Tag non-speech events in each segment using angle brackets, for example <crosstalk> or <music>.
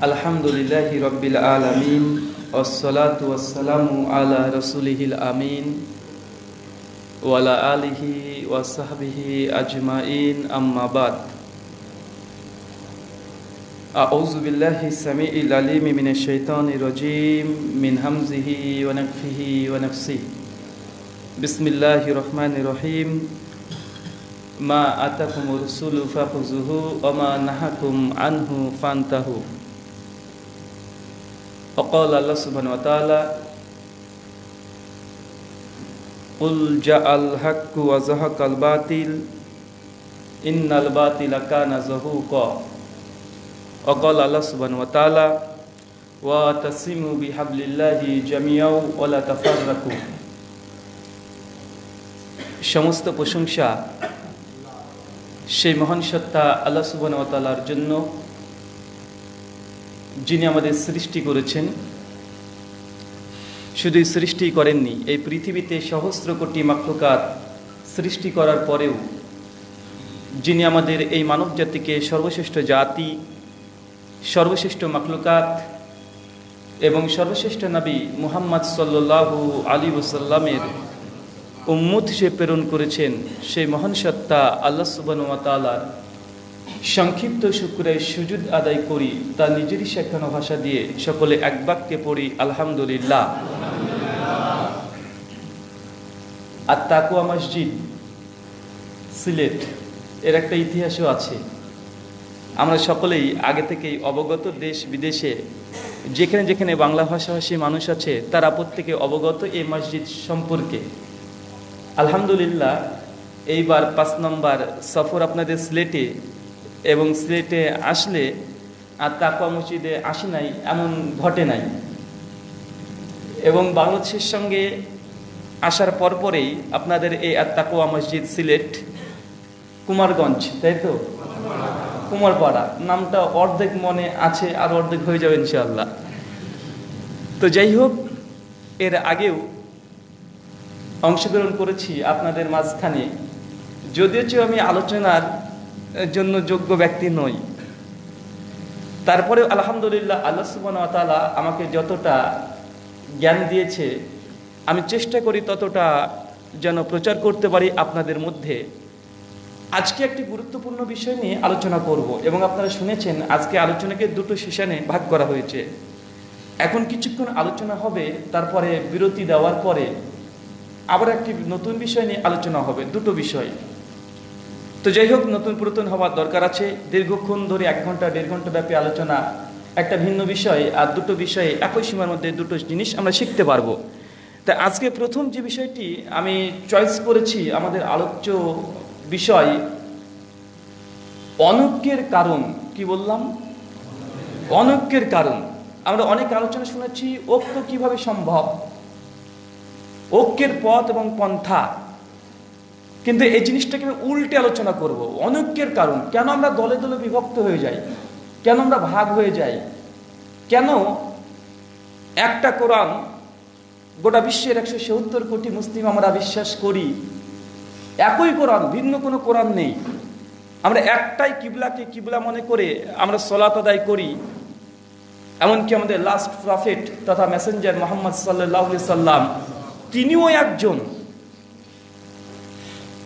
আলহামদুলিল্লাহ রব্বিল আলমিন ওসলাত ওয়াসালামু আলা রসুলিহিল আমিন ওয়ালা আলিহি ওয়াসাহবিহি আজমাইন আম্মাবাদ أعوذ بالله السميع العليم من الشيطان الرجيم من همزه ونفخه ونفسه بسم الله الرحمن الرحيم ما آتاكم الرسول فخذوه وما نهاكم عنه فانتهوا وقال الله سبحانه وتعالى قل جاء الحق وزهق الباطل إن الباطل كان زهوقا وقال الله سبحانه وتعالى وتسموا بحبل الله جميعا ولا تفرقوا সমস্ত প্রশংসা সেই মহান সত্তা আল্লাহ সুবান তালার জন্য যিনি আমাদের সৃষ্টি করেছেন শুধুই সৃষ্টি করেননি, এই পৃথিবীতে সহস্র কোটি মাকলুকাত সৃষ্টি করার পরেও যিনি আমাদের এই মানব জাতিকে সর্বশ্রেষ্ঠ জাতি, সর্বশ্রেষ্ঠ মাকলুকাত এবং সর্বশ্রেষ্ঠ নবী মুহাম্মদ সাল্লু আলী ওসাল্লামের উম্মুত সে প্রেরণ করেছেন সেই মহান সত্তা আল্লাহ সুবান তালার সংক্ষিপ্ত শুক্রায় সুজুদ আদায় করি, তা নিজেরই শেখানো ভাষা দিয়ে সকলে এক বাক্যে পড়ি, আলহামদুলিল্লাহ। আর তাকুয়া মসজিদ, সিলেট, এর একটা ইতিহাসও আছে। আমরা সকলেই আগে থেকেই অবগত দেশ বিদেশে, যেখানে যেখানে বাংলা ভাষাভাষী মানুষ আছে, তারা প্রত্যেকে অবগত এই মসজিদ সম্পর্কে। আলহামদুলিল্লাহ, এইবার পাঁচ নম্বর সফর আপনাদের স্লেটে এবং স্লেটে আসলে আর তাকুয়া মসজিদে আসি নাই, এমন ঘটে নাই। এবং বাংলাদেশের সঙ্গে আসার পরপরেই আপনাদের এই আত্মাকুয়া মসজিদ সিলেট, কুমারগঞ্জ, তাই তো? কুমারপাড়া, নামটা অর্ধেক মনে আছে আর অর্ধেক হয়ে যাবে ইনশাল্লাহ তো যাই হোক, এর আগেও অংশগ্রহণ করেছি আপনাদের মাঝখানে। যদিও আমি আলোচনার জন্য যোগ্য ব্যক্তি নই। তারপরে আলহামদুলিল্লাহ আল্লাহ সুবান তালা আমাকে যতটা জ্ঞান দিয়েছে, আমি চেষ্টা করি ততটা যেন প্রচার করতে পারি আপনাদের মধ্যে। আজকে একটি গুরুত্বপূর্ণ বিষয় নিয়ে আলোচনা করব এবং আপনারা শুনেছেন আজকে আলোচনাকে দুটো সেশনে ভাগ করা হয়েছে। এখন কিছুক্ষণ আলোচনা হবে, তারপরে বিরতি দেওয়ার পরে আবার একটি নতুন বিষয় নিয়ে আলোচনা হবে, দুটো বিষয়। তো যাই হোক, নতুন পুরাতন হওয়ার দরকার আছে। দীর্ঘক্ষণ ধরে এক ঘণ্টা, দেড় ঘণ্টা ব্যাপী আলোচনা একটা ভিন্ন বিষয় আর দুটো বিষয়ে একই সীমার মধ্যে দুটো জিনিস আমরা শিখতে পারব। তা আজকে প্রথম যে বিষয়টি আমি চয়েস করেছি, আমাদের আলোচ্য বিষয় অনৈক্যের কারণ। কি বললাম? অনৈক্যের কারণ। আমরা অনেক আলোচনা শুনেছি, ঐক্য কীভাবে সম্ভব? ঐক্যের পথ এবং পন্থা। কিন্তু এই জিনিসটাকে আমি উল্টে আলোচনা করব। অনৈক্যের কারণ। কেন আমরা দলে দলে বিভক্ত হয়ে যাই? কেন আমরা ভাগ হয়ে যাই? কেন একটা কোরআন গোটা বিশ্বের একশো সত্তর কোটি মুসলিম আমরা বিশ্বাস করি? একই কোরআন, ভিন্ন কোনো কোরআন নেই। আমরা একটাই কিবলাকে কিবলা মনে করে আমরা সলাত আদায় করি। এমনকি আমাদের লাস্ট প্রফেট তথা মেসেঞ্জার মোহাম্মদ সাল্লাহ সাল্লাম তিনিও একজন।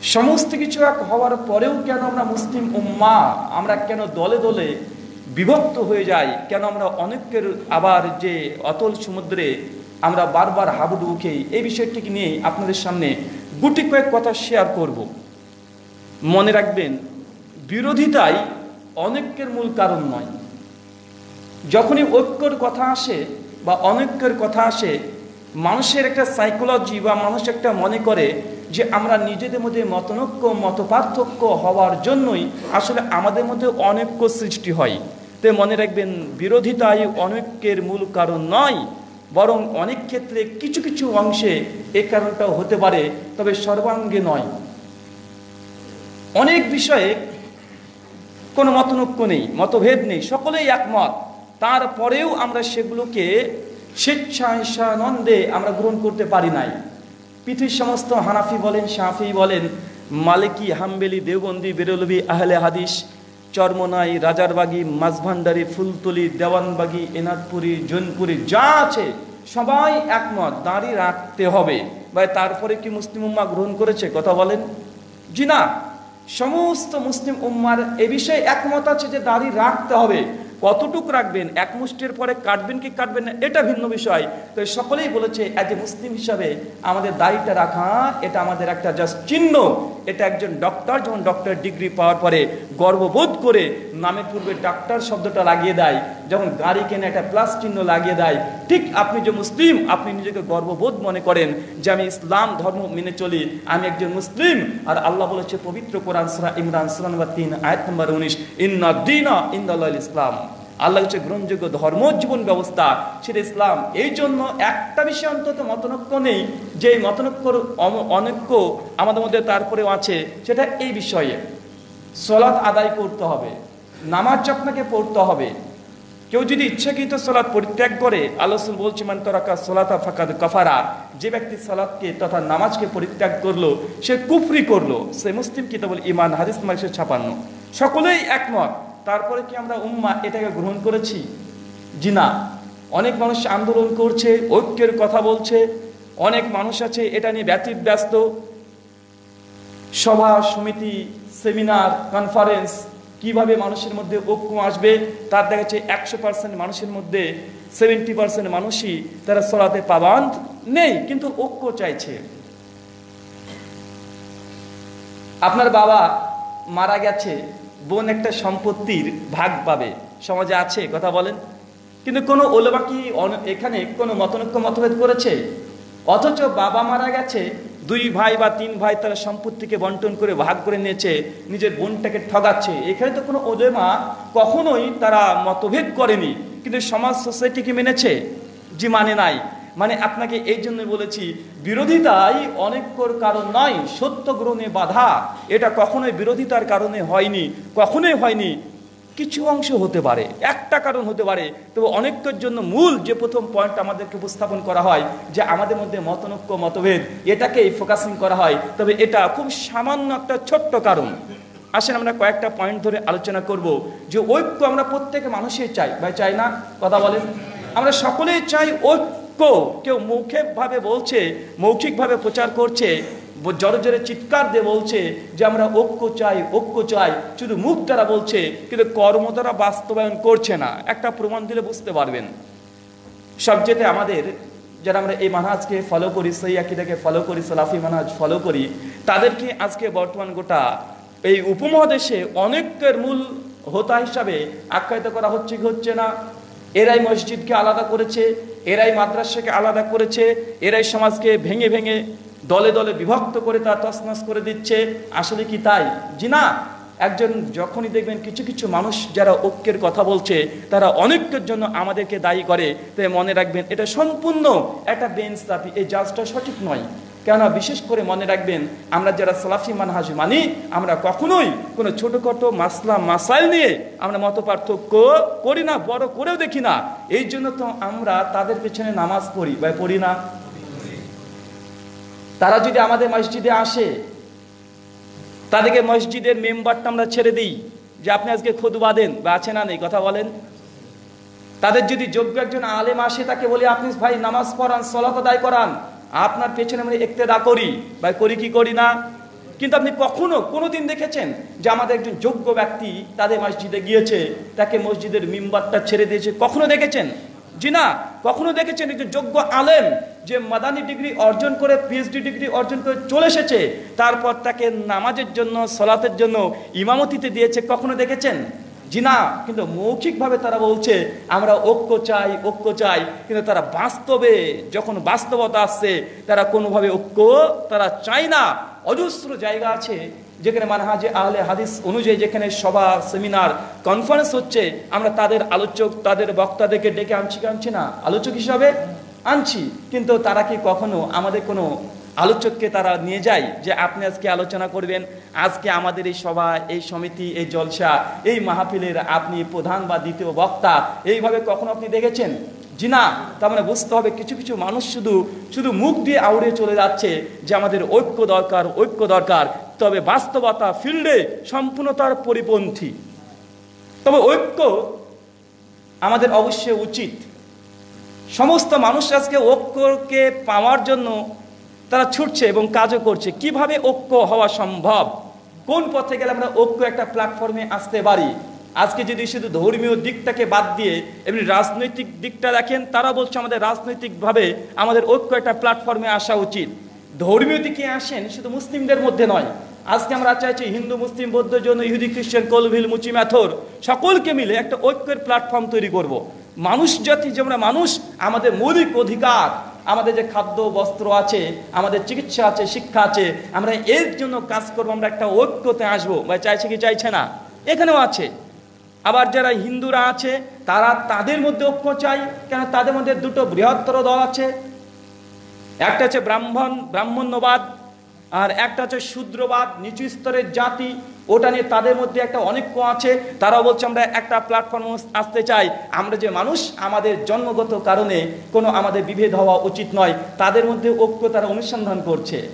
সমস্ত কিছু এক হওয়ার পরেও কেন আমরা মুসলিম উম্মা? আমরা কেন দলে দলে বিভক্ত হয়ে যাই? কেন আমরা অনেকের আবার যে অতল সমুদ্রে আমরা বারবার হাবুডুবু খেই এই বিষয়টিকে নিয়ে আপনাদের সামনে গুটি কয়েক কথা শেয়ার করব। মনে রাখবেন, বিরোধিতাই অনেকের মূল কারণ নয়। যখনই ঐক্যর কথা আসে বা অনৈক্যের কথা আসে, মানুষের একটা সাইকোলজি বা মানুষ একটা মনে করে যে আমরা নিজেদের মধ্যে মতনৈক্য মত পার্থক্য হওয়ার জন্যই আসলে আমাদের মধ্যে অনৈক্য সৃষ্টি হয়। তো মনে রাখবেন, বিরোধিতাই অনৈক্যের মূল কারণ নয়, বরং অনেক ক্ষেত্রে কিছু কিছু অংশে এ কারণটাও হতে পারে, তবে সর্বাঙ্গে নয়। অনেক বিষয়ে কোনো মতনৈক্য নেই, মতভেদ নেই, সকলেই একমত। তারপরেও আমরা সেগুলোকে স্বেচ্ছানন্দে আমরা গ্রহণ করতে পারি নাই। পৃথিবীর সমস্ত হানাফি বলেন, শাফি বলেন, মালিকি, হাম্বেলি, দেওবন্দি, বেরলবি, আহলে হাদিস, চর্মনাই, রাজারবাগি, মাঝভান্ডারি, ফুলতলি, দেওয়ানবাগি, এনাদপুরি, জৈনপুরি, যা আছে, সবাই একমত দাঁড়িয়ে রাখতে হবে। ভাই, তারপরে কি মুসলিম উম্মা গ্রহণ করেছে? কথা বলেন। জি না, সমস্ত মুসলিম উম্মার এ বিষয়ে একমত আছে যে দাড়ি রাখতে হবে। কতটুক রাখবেন, এক মুষ্টির পরে কাটবেন কি কাটবেন না, এটা ভিন্ন বিষয়। তো সকলেই বলেছে অ্যাজ এ মুসলিম হিসাবে আমাদের দাড়িটা রাখা, এটা আমাদের একটা জাস্ট চিহ্ন। এটা একজন ডক্টর যখন ডক্টর ডিগ্রি পাওয়ার পরে গর্ববোধ করে নামের পূর্বে ডাক্তার শব্দটা লাগিয়ে দেয়, যখন গাড়ি কেনে একটা প্লাস চিহ্ন লাগিয়ে দেয়, ঠিক আপনি যে মুসলিম, আপনি নিজেকে গর্ববোধ মনে করেন যে আমি ইসলাম ধর্ম মেনে চলি, আমি একজন মুসলিম, আর আল্লাহ বলেছে পবিত্র কোরআন সুরা ইমরান নম্বর তিন, আয়াত নম্বর উনিশ, ইন্না দিনা ইন্দাল ইসলাম আল্লাহ হচ্ছে গ্রহণযোগ্য ধর্ম, জীবন ব্যবস্থা, সেটা ইসলাম। এই জন্য একটা বিষয় অন্তত মতনক্য নেই, যে মতনৈক্যর অম- অনৈক্য আমাদের মধ্যে তারপরেও আছে, সেটা এই বিষয়ে। সলাৎ আদায় করতে হবে, নামাজ আপনাকে পড়তে হবে। কেউ যদি ইচ্ছাকৃত সলাৎ পরিত্যাগ করে আলোচন বলছি, মান তরাকা সলাতা ফাকাদ কাফারা যে ব্যক্তি সলাৎকে তথা নামাজকে পরিত্যাগ করল, সে কুফরি করল। সে মুসলিম কিতাবুল ইমান হাদিস মার্কশে ছাপান্ন। সকলেই একমত। তারপরে কি আমরা উম্মা এটাকে গ্রহণ করেছি? জি না। অনেক মানুষ আন্দোলন করছে, ঐক্যের কথা বলছে, অনেক মানুষ আছে, এটা নিয়ে ব্যতীত ব্যস্ত সভা, সমিতি, সেমিনার কনফারেন্স কীভাবে মানুষের মধ্যে ঐক্য আসবে, তার দেখা যাচ্ছে একশো পার্সেন্ট মানুষের মধ্যে সেভেন্টি পার্সেন্ট মানুষই তারা সলাতে পাবান্ত নেই, কিন্তু ঐক্য চাইছে। আপনার বাবা মারা গেছে বোন একটা সম্পত্তির ভাগ পাবে। সমাজে আছে, কথা বলেন। কিন্তু কোনো ওলবা কি এখানে কোনো মতনৈক্য মতভেদ করেছে? অথচ বাবা মারা গেছে, দুই ভাই বা তিন ভাই তারা সম্পত্তিকে বন্টন করে ভাগ করে নিয়েছে, নিজের বোনটাকে ঠগাচ্ছে। এখানে তো কোনো ওলেমা কখনোই তারা মতভেদ করেনি। কিন্তু সমাজ সোসাইটিকে মেনেছে? জি মানে নাই। মানে আপনাকে এই জন্য বলেছি, বিরোধিতাই অনেকর কারণ নয়, সত্য গ্রহণে বাধা। এটা কখনোই বিরোধিতার কারণে হয়নি, কখনোই হয়নি, কিছু অংশ হতে পারে, একটা কারণ হতে পারে, তবে অনেকের জন্য মূল যে প্রথম পয়েন্ট আমাদেরকে উপস্থাপন করা হয়, যে আমাদের মধ্যে মতনৈক্য, মতভেদ, এটাকেই ফোকাসিং করা হয়। তবে এটা খুব সামান্য একটা ছোট্ট কারণ। আসেন আমরা কয়েকটা পয়েন্ট ধরে আলোচনা করব, যে ঐক্য আমরা প্রত্যেক মানুষই চাই, ভাই চাই না? কথা বলেন। আমরা সকলেই চাই ঐক্য কেউ মৌখিকভাবে বলছে, মৌখিকভাবে প্রচার করছে, জোরে জোরে চিৎকার দিয়ে বলছে যে আমরা ঐক্য চাই ঐক্য চাই, শুধু মুখ দ্বারা বলছে, কিন্তু কর্ম দ্বারা বাস্তবায়ন করছে না। একটা প্রমাণ দিলে বুঝতে পারবেন। সবচেয়ে আমাদের যারা আমরা এই মানহাজকে ফলো করি, সেই আকিদাকে ফলো করি, সালাফি মানহাজ ফলো করি, তাদেরকে আজকে বর্তমান গোটা এই উপমহাদেশে অনেকের মূল হোতা হিসাবে আখ্যায়িত করা হচ্ছে কি হচ্ছে না এরাই মসজিদকে আলাদা করেছে, এরাই মাদ্রাসাকে আলাদা করেছে, এরাই সমাজকে ভেঙে ভেঙে দলে দলে বিভক্ত করে তা তসনস করে দিচ্ছে। আসলে কি তাই? জি না। একজন যখনই দেখবেন কিছু কিছু মানুষ যারা ঐক্যের কথা বলছে, তারা অনেকের জন্য আমাদেরকে দায়ী করে। তাই মনে রাখবেন, এটা সম্পূর্ণ একটা বেঞ্চ তাপি এই জাজটা সঠিক নয়। কেননা বিশেষ করে মনে রাখবেন, আমরা যারা সালাফি মানহাজ মানি, আমরা কখনোই কোনো ছোটোখাটো মাসলা, মাসাইল নিয়ে আমরা মত পার্থক্য করি না, বড় করেও দেখি না। এই জন্য তো আমরা তাদের পেছনে নামাজ পড়ি বা পড়ি না। তারা যদি আমাদের মসজিদে আসে, তাদেরকে মসজিদের মেম্বারটা আমরা ছেড়ে দিই, যে আপনি আজকে খুদবা দেন, বা আছে না নেই, কথা বলেন। তাদের যদি যোগ্য একজন আলেম আসে, তাকে বলি, আপনি ভাই, নামাজ পড়ান, সলাত আদায় করান। আপনার পেছনে আমরা একতেদা করি বা করি কি করি না? কিন্তু আপনি কখনো কোনো দিন দেখেছেন যে আমাদের একজন যোগ্য ব্যক্তি তাদের মসজিদে গিয়েছে, তাকে মসজিদের মেম্বারটা ছেড়ে দিয়েছে? কখনো দেখেছেন? জি না, কখনো দেখেছেন একজন যোগ্য আলেম যে মাদানি ডিগ্রি অর্জন করে পিএইচডি ডিগ্রি অর্জন করে চলে এসেছে, তারপর তাকে নামাজের জন্য, সলাতের জন্য ইমামতিতে দিয়েছে? কখনো দেখেছেন? জি না, কিন্তু মৌখিকভাবে তারা বলছে, আমরা ঐক্য চাই ঐক্য চাই। কিন্তু তারা বাস্তবে, যখন বাস্তবতা আসছে, তারা কোনোভাবে ঐক্য তারা চায় না। অজস্র জায়গা আছে, যেখানে মানহাজে আহলে হাদিস অনুযায়ী যেখানে সভা সেমিনার কনফারেন্স হচ্ছে, আমরা তাদের আলোচক, তাদের বক্তাদেরকে ডেকে আনছি কি আনছি না? আলোচক হিসাবে আনছি, কিন্তু তারা কি কখনো আমাদের কোনো আলোচককে তারা নিয়ে যায় যে, আপনি আজকে আলোচনা করবেন, আজকে আমাদের এই সভা, এই সমিতি, এই জলসা, এই মাহফিলের আপনি প্রধান বা দ্বিতীয় বক্তা, এইভাবে কখনো আপনি দেখেছেন? জি না, তার মানে বুঝতে হবে কিছু কিছু মানুষ শুধু শুধু মুখ দিয়ে আউড়ে চলে যাচ্ছে যে, আমাদের ঐক্য দরকার ঐক্য দরকার। তবে বাস্তবতা ফিল্ডে সম্পূর্ণতার পরিপন্থী। তবে ঐক্য আমাদের অবশ্যই উচিত। সমস্ত মানুষ আজকে ঐক্যকে পাওয়ার জন্য তারা ছুটছে এবং কাজও করছে। কীভাবে ঐক্য হওয়া সম্ভব? কোন পথে গেলে আমরা ঐক্য একটা প্ল্যাটফর্মে আসতে পারি? আজকে যদি শুধু ধর্মীয় দিকটাকে বাদ দিয়ে এমনি রাজনৈতিক দিকটা দেখেন, তারা বলছে আমাদের রাজনৈতিকভাবে আমাদের ঐক্য একটা প্ল্যাটফর্মে আসা উচিত। ধর্মীয় দিকে আসেন শুধু মুসলিমদের মধ্যে নয়। আজকে আমরা চাইছি হিন্দু, মুসলিম, বৌদ্ধ, জৈন, ইহুদি, খ্রিস্টান, কলভিল, মুচি, ম্যাথর সকলকে মিলে একটা ঐক্যের প্ল্যাটফর্ম তৈরি করব। মানুষ জাতি যে আমরা মানুষ, আমাদের মৌলিক অধিকার। আমাদের যে খাদ্য, বস্ত্র আছে, আমাদের চিকিৎসা আছে, শিক্ষা আছে, আমরা এর জন্য কাজ করব, আমরা একটা ঐক্যতে আসব। বা চাইছে কি, চাইছে না? এখানেও আছে। আবার যারা হিন্দুরা আছে, তারা তাদের মধ্যে ঐক্য চাই কেন তাদের মধ্যে দুটো বৃহত্তর দল আছে। একটা হচ্ছে ব্রাহ্মণ, ব্রাহ্মণ্যবাদ আর একটা হচ্ছে শূদ্রবাদ, নিচু স্তরের জাতি, ওটা নিয়ে তাদের মধ্যে একটা অনৈক্য আছে। তারা বলছে, আমরা একটা প্ল্যাটফর্ম আসতে চাই। আমরা যে মানুষ, আমাদের জন্মগত কারণে কোনো আমাদের বিভেদ হওয়া উচিত নয়। তাদের মধ্যে ঐক্য তারা অনুসন্ধান করছে।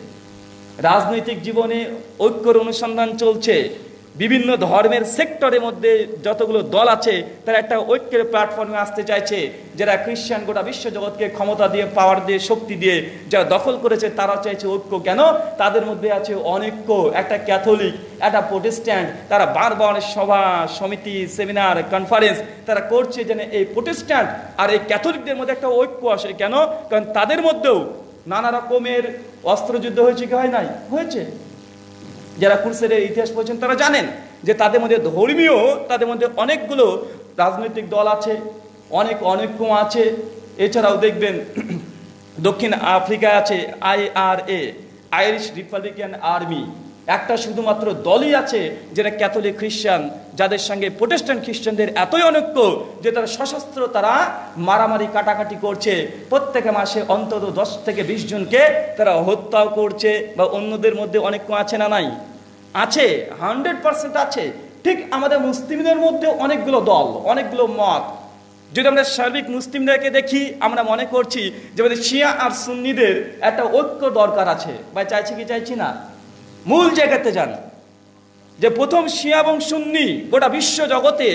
রাজনৈতিক জীবনে ঐক্যর অনুসন্ধান চলছে। বিভিন্ন ধর্মের সেক্টরের মধ্যে যতগুলো দল আছে, তারা একটা ঐক্যের প্ল্যাটফর্মে আসতে চাইছে, যারা খ্রিস্টান গোটা বিশ্বজগৎকে ক্ষমতা দিয়ে পাওয়ার দিয়ে, শক্তি দিয়ে যারা দখল করেছে, তারা চাইছে ঐক্য। কেন? তাদের মধ্যে আছে অনৈক্য, একটা ক্যাথলিক, একটা প্রোটেস্ট্যান্ট। তারা বারবার সভা, সমিতি, সেমিনার কনফারেন্স তারা করছে যেন এই প্রোটেস্ট্যান্ট আর এই ক্যাথলিকদের মধ্যে একটা ঐক্য আসে। কেন? কারণ তাদের মধ্যেও নানা রকমের অস্ত্রযুদ্ধ হয়েছে কি হয় নাই? হয়েছে। যারা কুরসের ইতিহাস পড়েছেন, তারা জানেন যে তাদের মধ্যে ধর্মীয়, তাদের মধ্যে অনেকগুলো রাজনৈতিক দল আছে, অনেক অনৈক্য আছে। এছাড়াও দেখবেন <clears throat> দক্ষিণ আফ্রিকায় আছে আইআরএ, আইরিশ রিপাবলিকান আর্মি। একটা শুধুমাত্র দলই আছে যেটা ক্যাথলিক খ্রিস্টান যাদের সঙ্গে প্রোটেস্ট্যান্ট খ্রিস্টানদের এতই অনৈক্য যে তারা সশস্ত্র তারা মারামারি কাটাকাটি করছে। প্রত্যেক মাসে অন্তত দশ থেকে বিশ জনকে তারা হত্যাও করছে বা অন্যদের মধ্যে অনৈক্য আছে না নাই? আছে, হান্ড্রেড পার্সেন্ট আছে। ঠিক আমাদের মুসলিমদের মধ্যে অনেকগুলো দল, অনেকগুলো মত। যদি আমরা সার্বিক মুসলিমদেরকে দেখি, আমরা মনে করছি যে আমাদের শিয়া আর সুন্নিদের একটা ঐক্য দরকার আছে। বা চাইছি কি, চাইছি না? মূল জায়গাতে যান। যে প্রথম শিয়া এবং সুন্নি গোটা বিশ্ব জগতে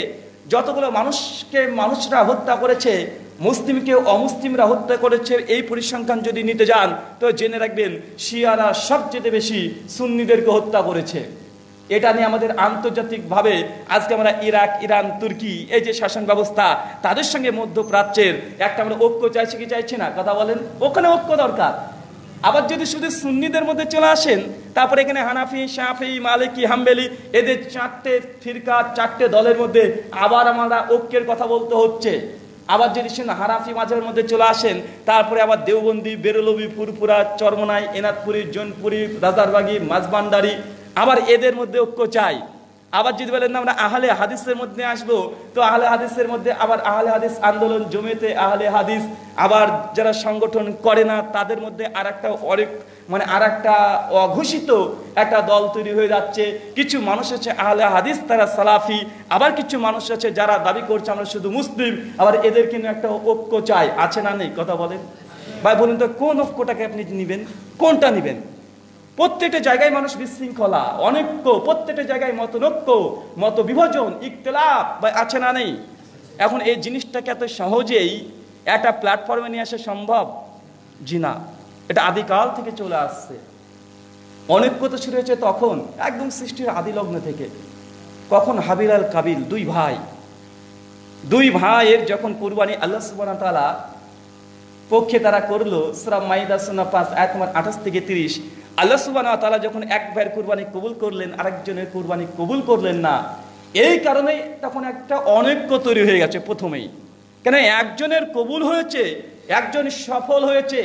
যতগুলো মানুষকে, মানুষরা হত্যা করেছে, মুসলিমকে অমুসলিমরা হত্যা করেছে, এই পরিসংখ্যান যদি নিতে যান, তো জেনে রাখবেন শিয়ারা সবচেয়ে বেশি সুন্নিদেরকে হত্যা করেছে। এটা নিয়ে আমাদের আন্তর্জাতিকভাবে আজকে আমরা ইরাক, ইরান, তুর্কি, এই যে শাসন ব্যবস্থা, তাদের সঙ্গে মধ্যপ্রাচ্যের একটা আমরা ঐক্য চাইছি কি চাইছি না? কথা বলেন, ওখানে ঐক্য দরকার। আবার যদি শুধু সুন্নিদের মধ্যে চলে আসেন, তারপরে এখানে হানাফি, শাফি, মালিকি, হাম্বেলি, এদের চারটে ফিরকা, চারটে দলের মধ্যে আবার আমরা ঐক্যের কথা বলতে হচ্ছে। আবার যদি শুন হারাফি মাঝের মধ্যে চলে আসেন, তারপরে আবার দেওবন্দি, বেরলবি পুরপুরা চরমনাই এনাদপুরি জোনপুরি, রাজারবাগি মাঝবান্ডারি আবার এদের মধ্যে ঐক্য চাই। আবার যদি বলেন আমরা আহলে হাদিসের মধ্যে আসব, তো আহলে হাদিসের মধ্যে আবার আহলে হাদিস আন্দোলন জমেতে আহলে হাদিস, আবার যারা সংগঠন করে না, তাদের মধ্যে আর একটা অনেক মানে আর একটা অঘোষিত একটা দল তৈরি হয়ে যাচ্ছে। কিছু মানুষ আছে আহলে হাদিস, তারা সালাফি, আবার কিছু মানুষ আছে যারা দাবি করছে, আমরা শুধু মুসলিম, আবার এদের কিন্তু একটা ঐক্য চাই, আছে না নেই, কথা বলেন? ভাই বলুন তো, কোন ঐক্যটাকে আপনি নেবেন? কোনটা নেবেন? প্রত্যেকটা জায়গায় মানুষ বিশৃঙ্খলা, অনৈক্য, প্রত্যেকটা জায়গায় মতনৈক্য মত বিভাজন ইকতলাপ বা আছে না নেই? এখন এই জিনিসটাকে এত সহজেই একটা প্ল্যাটফর্মে নিয়ে আসা সম্ভব? জি না। এটা আদিকাল থেকে চলে আসছে। অনৈক্য তো শুরু হয়েছে তখন, একদম সৃষ্টির আদিলগ্ন থেকে। কখন হাবিল আল কাবিল, দুই ভাই। দুই ভাইয়ের যখন কুরবানি আল্লাহ সুবাহ তালা পক্ষে তারা করল সুরাম মাইদা পাঁচ এক নম্বর আঠাশ থেকে তিরিশ। আল্লাহ সুবাহ তালা যখন এক ভাইয়ের কুরবানি কবুল করলেন, আরেকজনের কুরবানি কবুল করলেন না, এই কারণেই তখন একটা অনৈক্য তৈরি হয়ে গেছে প্রথমেই। কেন একজনের কবুল হয়েছে, একজন সফল হয়েছে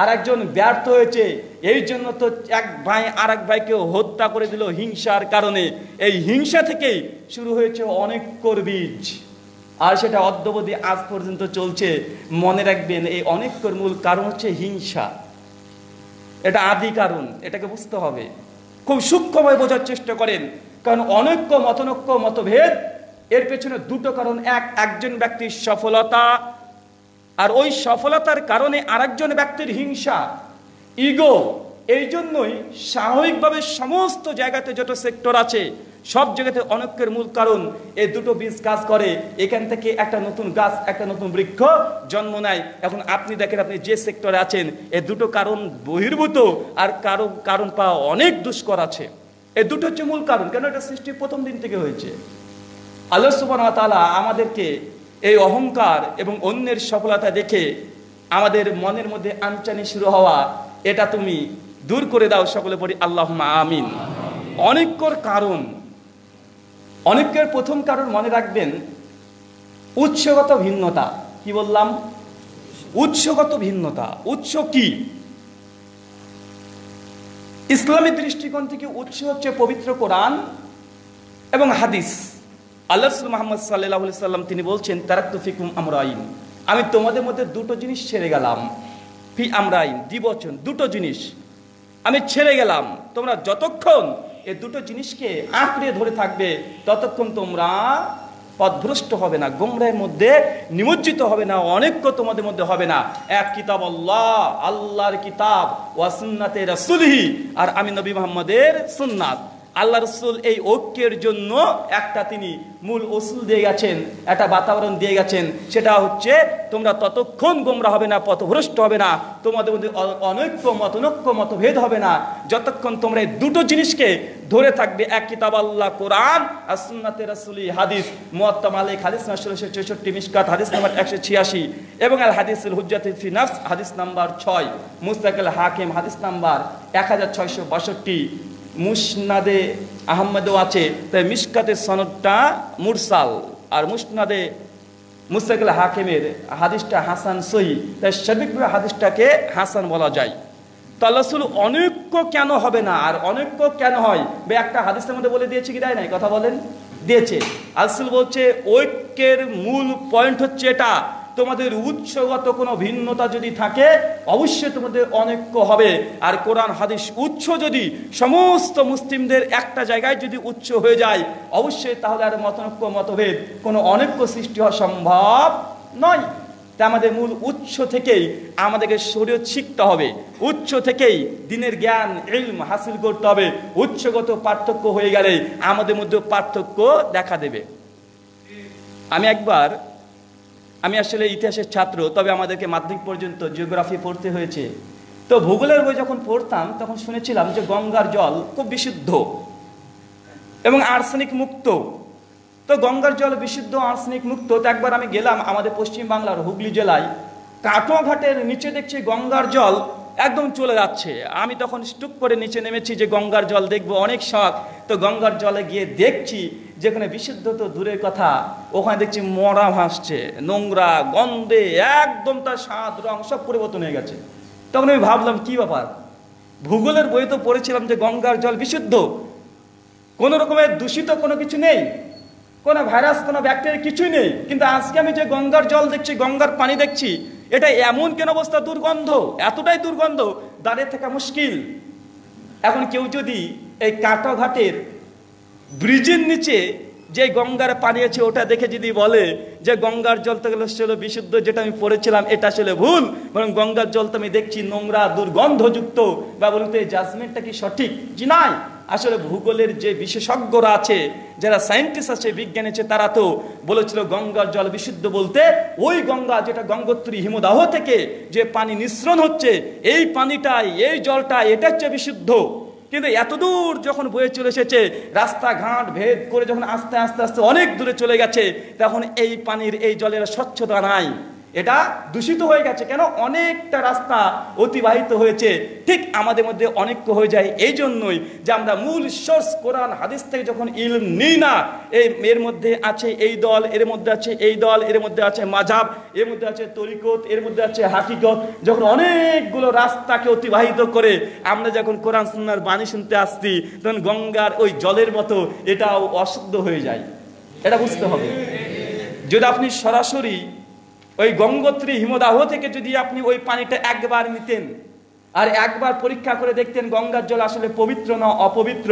আর একজন ব্যর্থ হয়েছে, এই জন্য তো এক ভাই আর এক ভাইকে হত্যা করে দিল হিংসার কারণে। এই হিংসা থেকেই শুরু হয়েছে অনেকর বীজ। আর সেটা অদ্যবধি আজ পর্যন্ত চলছে। মনে রাখবেন, এই অনেকর মূল কারণ হচ্ছে হিংসা। এটা আদি কারণ, এটাকে বুঝতে হবে। খুব সূক্ষ্মভাবে বোঝার চেষ্টা করেন, কারণ অনৈক্য, মতনৈক্য, মতভেদ, এর পেছনে দুটো কারণ, এক, একজন ব্যক্তির সফলতা, আর ওই সফলতার কারণে আরেকজন ব্যক্তির হিংসা। ইগো এই জন্যই স্বাভাবিকভাবে সমস্ত জায়গাতে যত সেক্টর আছে সব জায়গাতে অনৈক্যের মূল কারণ এই দুটো বীজ কাজ করে। এখান থেকে একটা নতুন গাছ, একটা নতুন বৃক্ষ জন্ম নেয়। এখন আপনি দেখেন, আপনি যে সেক্টরে আছেন, এই দুটো কারণ বহির্ভূত আর কারও কারণ পাওয়া অনেক দুষ্কর আছে। এই দুটো হচ্ছে মূল কারণ। কেন এটা সৃষ্টির প্রথম দিন থেকে হয়েছে? আল্লাহ সুবান তালা আমাদেরকে এই অহংকার এবং অন্যের সফলতা দেখে আমাদের মনের মধ্যে আনচানি শুরু হওয়া, এটা তুমি দূর করে দাও সকলে পড়ি আল্লাহ আমিন। অনেকর কারণ অনেকের প্রথম কারণ মনে রাখবেন, উৎসগত ভিন্নতা। কি বললাম? উৎসগত ভিন্নতা। উৎস কি? ইসলামী দৃষ্টিকোণ থেকে উৎস হচ্ছে পবিত্র কোরআন এবং হাদিস। আল্লাহ মোহাম্মদ সাল্লাহ সাল্লাম তিনি বলছেন তারাক্তু ফিকুম আমরাইন। আমি তোমাদের মধ্যে দুটো জিনিস ছেড়ে গেলাম। ফি আমরাইন, দ্বিবচন, দুটো জিনিস। আমি ছেড়ে গেলাম। তোমরা যতক্ষণ এই দুটো জিনিসকে আঁকড়ে ধরে থাকবে, ততক্ষণ তোমরা পদভ্রষ্ট হবে না গোমরাহের মধ্যে নিমজ্জিত হবে না, অনেক্য তোমাদের মধ্যে হবে না। এক কিতাব আল্লাহ, আল্লাহর কিতাব ওয়াসুন্নাতে রাসুলহি, আর আমি নবী মোহাম্মদের সুন্নাত। আল্লাহ রসুল এই ঐক্যের জন্য একটা তিনি মূল ওসুল দিয়ে গেছেন, একটা বাতাবরণ দিয়ে গেছেন। সেটা হচ্ছে তোমরা ততক্ষণ গোমরা হবে না, পথভ্রষ্ট হবে না, তোমাদের মধ্যে অনৈক্য মতনৈক্য মতভেদ হবে না। যতক্ষণ তোমরা এই দুটো জিনিসকে ধরে থাকবে, এক কিতাব আল্লাহ, কোরআন আর সুন্নাতে রাসুলি, হাদিস। মুয়াত্তাম আলিক হাদিস ষোলোশো চৌষট্টি মিসকাত হাদিস নাম্বার একশো ছিয়াশি এবং আল হাদিসুল হুজ্জাত ফিনাফস হাদিস নাম্বার ছয়। মুস্তাকিল হাকিম, হাদিস নাম্বার এক হাজার ছয়শো বাষট্টি। মুসনাদে আহমেদও আছে। তাই মিসকাতের সনদটা মুরসাল। আর মুসনাদে মুস্তাকিল হাকিমের হাদিসটা হাসান সহি। তাই সার্বিকভাবে হাদিসটাকে হাসান বলা যায়। তো আল্লাহসুল অনৈক্য কেন হবে না? আর অনৈক্য কেন হয়? বে একটা হাদিসের মধ্যে বলে দিয়েছে কি দেয় নাই? কথা বলেন। দিয়েছে। আসল বলছে, ঐক্যের মূল পয়েন্ট হচ্ছে এটা। তোমাদের উৎসগত কোনো ভিন্নতা যদি থাকে, অবশ্যই তোমাদের অনৈক্য হবে। আর কোরআন, হাদিস, উৎস যদি সমস্ত মুসলিমদের একটা জায়গায় যদি উচ্চ হয়ে যায়, অবশ্যই তাহলে আর মতনৈক্য, মতভেদ, কোনো অনৈক্য সৃষ্টি হওয়া সম্ভব নয়। তা আমাদের মূল উৎস থেকেই আমাদেরকে শরীর শিখতে হবে। উচ্চ থেকেই দিনের জ্ঞান, ইলম হাসিল করতে হবে। উচ্চগত পার্থক্য হয়ে গেলে আমাদের মধ্যে পার্থক্য দেখা দেবে। আমি একবার আমি আসলে ইতিহাসের ছাত্র, তবে আমাদেরকে মাধ্যমিক পর্যন্ত জিওগ্রাফি পড়তে হয়েছে। তো ভূগোলের বই যখন পড়তাম, তখন শুনেছিলাম যে গঙ্গার জল খুব বিশুদ্ধ এবং আর্সেনিক মুক্ত। তো গঙ্গার জল বিশুদ্ধ, আর্সেনিক মুক্ত, তো একবার আমি গেলাম আমাদের পশ্চিমবাংলার হুগলি জেলায়। কাটোয়াঘাটের নিচে দেখছি গঙ্গার জল একদম চলে যাচ্ছে। আমি তখন স্টুক করে নিচে নেমেছি যে গঙ্গার জল দেখব, অনেক শখ। তো গঙ্গার জলে গিয়ে দেখছি যেখানে বিশুদ্ধ তো দূরের কথা, ওখানে দেখছি মরা ভাসছে, নোংরা গন্ধে একদম তার স্বাদ, রং সব পরিবর্তন হয়ে গেছে। তখন আমি ভাবলাম, কি ব্যাপার? ভূগোলের বই তো পড়েছিলাম যে গঙ্গার জল বিশুদ্ধ। কোনো রকমের দূষিত কোনো কিছু নেই। কোনো ভাইরাস, কোনো ব্যাকটেরিয়া কিছুই নেই। কিন্তু আজকে আমি যে গঙ্গার জল দেখছি, গঙ্গার পানি দেখছি এটা এমন কেন অবস্থা? দুর্গন্ধ। এতটাই দুর্গন্ধ, দাঁড়িয়ে থাকা মুশকিল। এখন কেউ যদি এই কাটাঘাটের ব্রিজের নিচে যে গঙ্গার পানি আছে, ওটা দেখে যদি বলে যে গঙ্গার জল তো ছিল বিশুদ্ধ যেটা আমি পড়েছিলাম, এটা আসলে ভুল। বরং গঙ্গার জল তো আমি দেখছি নোংরা, দুর্গন্ধযুক্ত। বা বলতে এই জাজমেন্টটা কি সঠিক? জি নাই। আসলে ভূগোলের যে বিশেষজ্ঞরা আছে, যারা সায়েন্টিস্ট আছে, বিজ্ঞান আছে, তারা তো বলেছিল গঙ্গার জল বিশুদ্ধ বলতে ওই গঙ্গা যেটা গঙ্গোত্রী হিমদাহ থেকে যে পানি নিঃসরণ হচ্ছে, এই পানিটাই, এই জলটা এটা হচ্ছে বিশুদ্ধ। কিন্তু এতদূর যখন বয়ে চলে এসেছে, রাস্তাঘাট ভেদ করে যখন আস্তে আস্তে আস্তে অনেক দূরে চলে গেছে, তখন এই পানির, এই জলের স্বচ্ছতা নাই। এটা দূষিত হয়ে গেছে। কেন? অনেকটা রাস্তা অতিবাহিত হয়েছে। ঠিক আমাদের মধ্যে অনেক হয়ে যায়। এই জন্যই যে আমরা মূল সোর্স কোরআন, হাদিস থেকে যখন ইল নিই না, এই এর মধ্যে আছে এই দল, এর মধ্যে আছে এই দল, এর মধ্যে আছে মাঝাব এর মধ্যে আছে তরিকত, এর মধ্যে আছে হাকিকত। যখন অনেকগুলো রাস্তাকে অতিবাহিত করে আমরা যখন কোরআন, সুন্নার বাণী শুনতে আসছি, তখন গঙ্গার ওই জলের মতো এটাও অশুদ্ধ হয়ে যায়। এটা বুঝতে হবে। যদি আপনি সরাসরি ওই গঙ্গোত্রী হিমদাহ থেকে যদি আপনি ওই পানিটা একবার নিতেন, আর একবার পরীক্ষা করে দেখতেন গঙ্গার জল আসলে পবিত্র না অপবিত্র,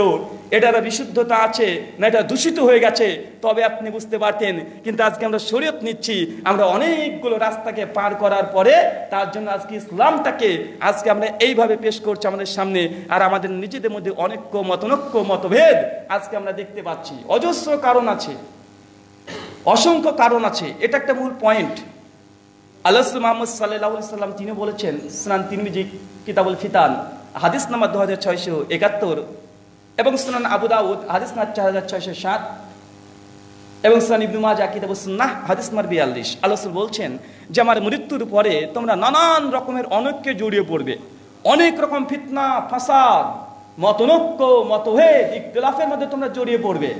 এটার বিশুদ্ধতা আছে না এটা দূষিত হয়ে গেছে, তবে আপনি বুঝতে পারতেন, কিন্তু আজকে আমরা শরীয়ত নিচ্ছি, আমরা অনেকগুলো রাস্তাকে পার করার পরে তার জন্য আজকে ইসলামটাকে আজকে আমরা এইভাবে পেশ করছি আমাদের সামনে, আর আমাদের নিজেদের মধ্যে অনেক মতনৈক্য, মতভেদ আজকে আমরা দেখতে পাচ্ছি। অজস্র কারণ আছে, অসংখ্য কারণ আছে, এটা একটা মূল পয়েন্ট আল্লাহ মোহাম্মদ সাল্লাহ সাল্লাম, তিনি বলেছেন, স্নান তিনবিজি কিতাবুল ফিতান, হাদিস নাম্বার দু হাজার ছয়শো একাত্তর এবং স্নান আবু দাউদ, হাদিস নাম্বার চার হাজার ছয়শো সাত এবং স্নান ইবনু মাজা কিতাবু সুন্নাহ, হাদিস নাম্বার বিয়াল্লিশ। আল্লাহ বলছেন যে, আমার মৃত্যুর পরে তোমরা নানান রকমের অনেককে জড়িয়ে পড়বে। অনেক রকম ফিতনা, ফাসাদ, মতনৈক্য, মতভেদ ইকতলাফের মধ্যে তোমরা জড়িয়ে পড়বে।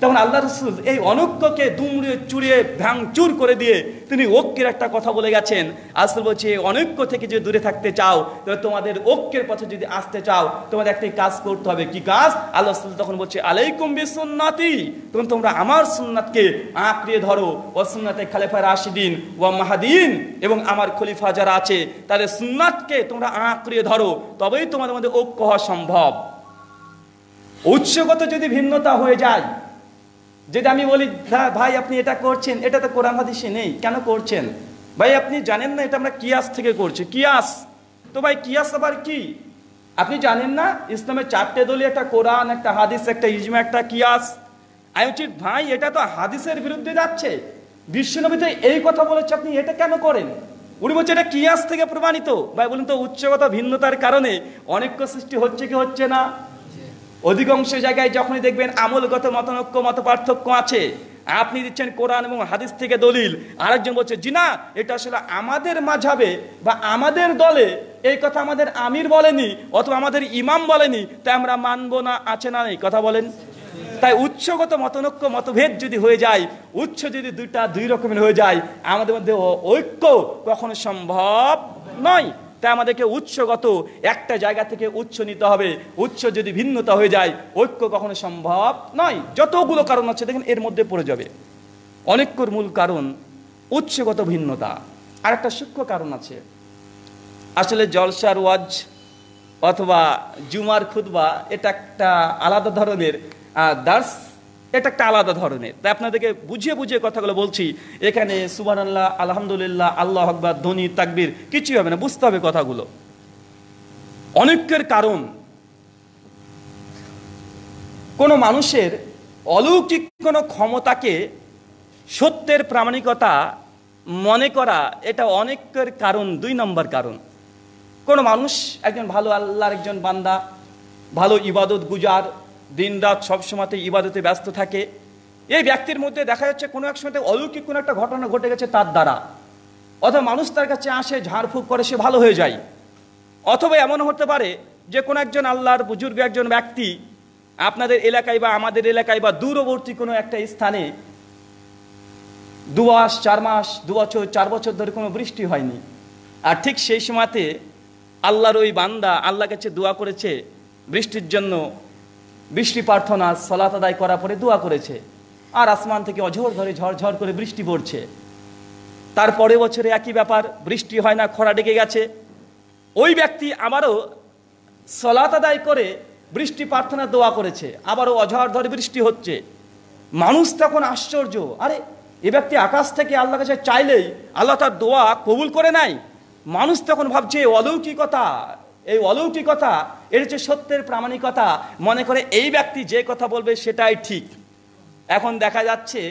তখন আল্লাহ রসুল এই অনৈক্যকে দুমড়ে চুড়িয়ে ভাঙচুর করে দিয়ে তিনি ঐক্যের একটা কথা বলে গেছেন। আসল বলছে, এই অনৈক্য থেকে যদি দূরে থাকতে চাও তবে তোমাদের ঐক্যের পথে যদি আসতে চাও, তোমাদের একটাই কাজ করতে হবে। কি কাজ? আল্লাহ রসুল তখন বলছে, আলাইকুম বিসুন্নাতি। তখন তোমরা আমার সুন্নাতকে আঁকড়িয়ে ধরো। ও সুন্নাতে খালেফা রাশিদিন ও মাহাদিন এবং আমার খলিফা যারা আছে, তাদের সুন্নাতকে তোমরা আঁকড়িয়ে ধরো। তবেই তোমাদের মধ্যে ঐক্য হওয়া সম্ভব। উৎসগত যদি ভিন্নতা হয়ে যায় যদি আমি বলি ভাই, আপনি এটা করছেন, এটা তো কোরআন হাদিসে নেই, কেন করছেন? ভাই, আপনি জানেন না, এটা আমরা কিয়াস থেকে করছি। কিয়াস? তো ভাই, কিয়াস আবার কি? আপনি জানেন না, ইসলামের চারটে দলই একটা কোরআন, একটা হাদিস, একটা ইজমা, একটা কিয়াস? আমি উচিত ভাই, এটা তো হাদিসের বিরুদ্ধে যাচ্ছে। বিশ্বনবী তো এই কথা বলেছে, আপনি এটা কেন করেন? উনি বলছে, এটা কিয়াস থেকে প্রমাণিত। ভাই, বলুন তো উচ্চগত ভিন্নতার কারণে অনেক সৃষ্টি হচ্ছে কি হচ্ছে না? অধিকাংশ জায়গায় যখনই দেখবেন আমলগত মতনৈক্য মত পার্থক্য আছে, আপনি দিচ্ছেন কোরআন এবং হাদিস থেকে দলিল, আরেকজন বলছে, জি না, এটা আসলে আমাদের মাঝাবে বা আমাদের দলে এই কথা আমাদের আমির বলেনি অথবা আমাদের ইমাম বলেনি, তাই আমরা মানব না, আছে না এই কথা বলেন। তাই উৎসগত মতনৈক্য, মতভেদ যদি হয়ে যায়, উৎস যদি দুইটা, দুই রকমের হয়ে যায়, আমাদের মধ্যে ঐক্য কখনো সম্ভব নয়। তাই আমাদেরকে উৎসগত একটা জায়গা থেকে উৎস নিতে হবে। উৎস যদি ভিন্নতা হয়ে যায়, ঐক্য কখনো সম্ভব নয়। যতগুলো কারণ আছে, দেখেন, এর মধ্যে পড়ে যাবে। অনেকর মূল কারণ উৎসগত ভিন্নতা। আর একটা সূক্ষ্ম কারণ আছে। আসলে জলসার ওয়াজ অথবা জুমার খুদবা এটা একটা আলাদা ধরনের দার্স এটা একটা আলাদা ধরনের। তাই আপনাদেরকে বুঝিয়ে বুঝিয়ে কথাগুলো বলছি, এখানে সুবান আল্লাহ আলহামদুলিল্লাহ, আল্লাহ আকবর, ধনী, তাকবির, কিছুই হবে না, বুঝতে হবে কথাগুলো। অনেকের কারণ, কোনো মানুষের অলৌকিক কোনো ক্ষমতাকে সত্যের প্রামাণিকতা মনে করা, এটা অনেকের কারণ, দুই নম্বর কারণ। কোনো মানুষ একজন ভালো আল্লাহর একজন বান্দা, ভালো ইবাদত গুজার দিন রাত সবসময়তে ইবাদতে ব্যস্ত থাকে। এই ব্যক্তির মধ্যে দেখা যাচ্ছে কোনো এক সময় অলৌকিক কোনো একটা ঘটনা ঘটে গেছে তার দ্বারা। অথবা মানুষ তার কাছে আসে, ঝাড়ফুঁক করে, সে ভালো হয়ে যায়। অথবা এমন হতে পারে যে কোনো একজন আল্লাহর বুজুর্গ একজন ব্যক্তি আপনাদের এলাকায় বা আমাদের এলাকায় বা দূরবর্তী কোনো একটা স্থানে দু মাস, চার মাস, দু বছর, চার বছর ধরে কোনো বৃষ্টি হয়নি। আর ঠিক সেই সময়তে আল্লাহর ওই বান্দা আল্লাহ কাছে দোয়া করেছে বৃষ্টির জন্য বৃষ্টি প্রার্থনা, সলাত আদায় করার পরে দোয়া করেছে। আর আসমান থেকে অঝর ধরে ঝড় করে বৃষ্টি পড়ছে। তারপরে বছরে একই ব্যাপার, বৃষ্টি হয় না, খরা ডেকে গেছে। ওই ব্যক্তি আবারও সলাত আদায় করে বৃষ্টি প্রার্থনা দোয়া করেছে। আবারও অঝর ধরে বৃষ্টি হচ্ছে। মানুষ তখন আশ্চর্য। আরে, এ ব্যক্তি আকাশ থেকে আল্লাহ কাছে চাইলেই আল্লাহ তার দোয়া কবুল করে নাই মানুষ তখন ভাবছে, অলৌকিকতা। এই অলৌকিকতা এর হচ্ছে সত্যের প্রামাণিকতা, মনে করে এই ব্যক্তি যে কথা বলবে সেটাই ঠিক। এখন দেখা যাচ্ছে,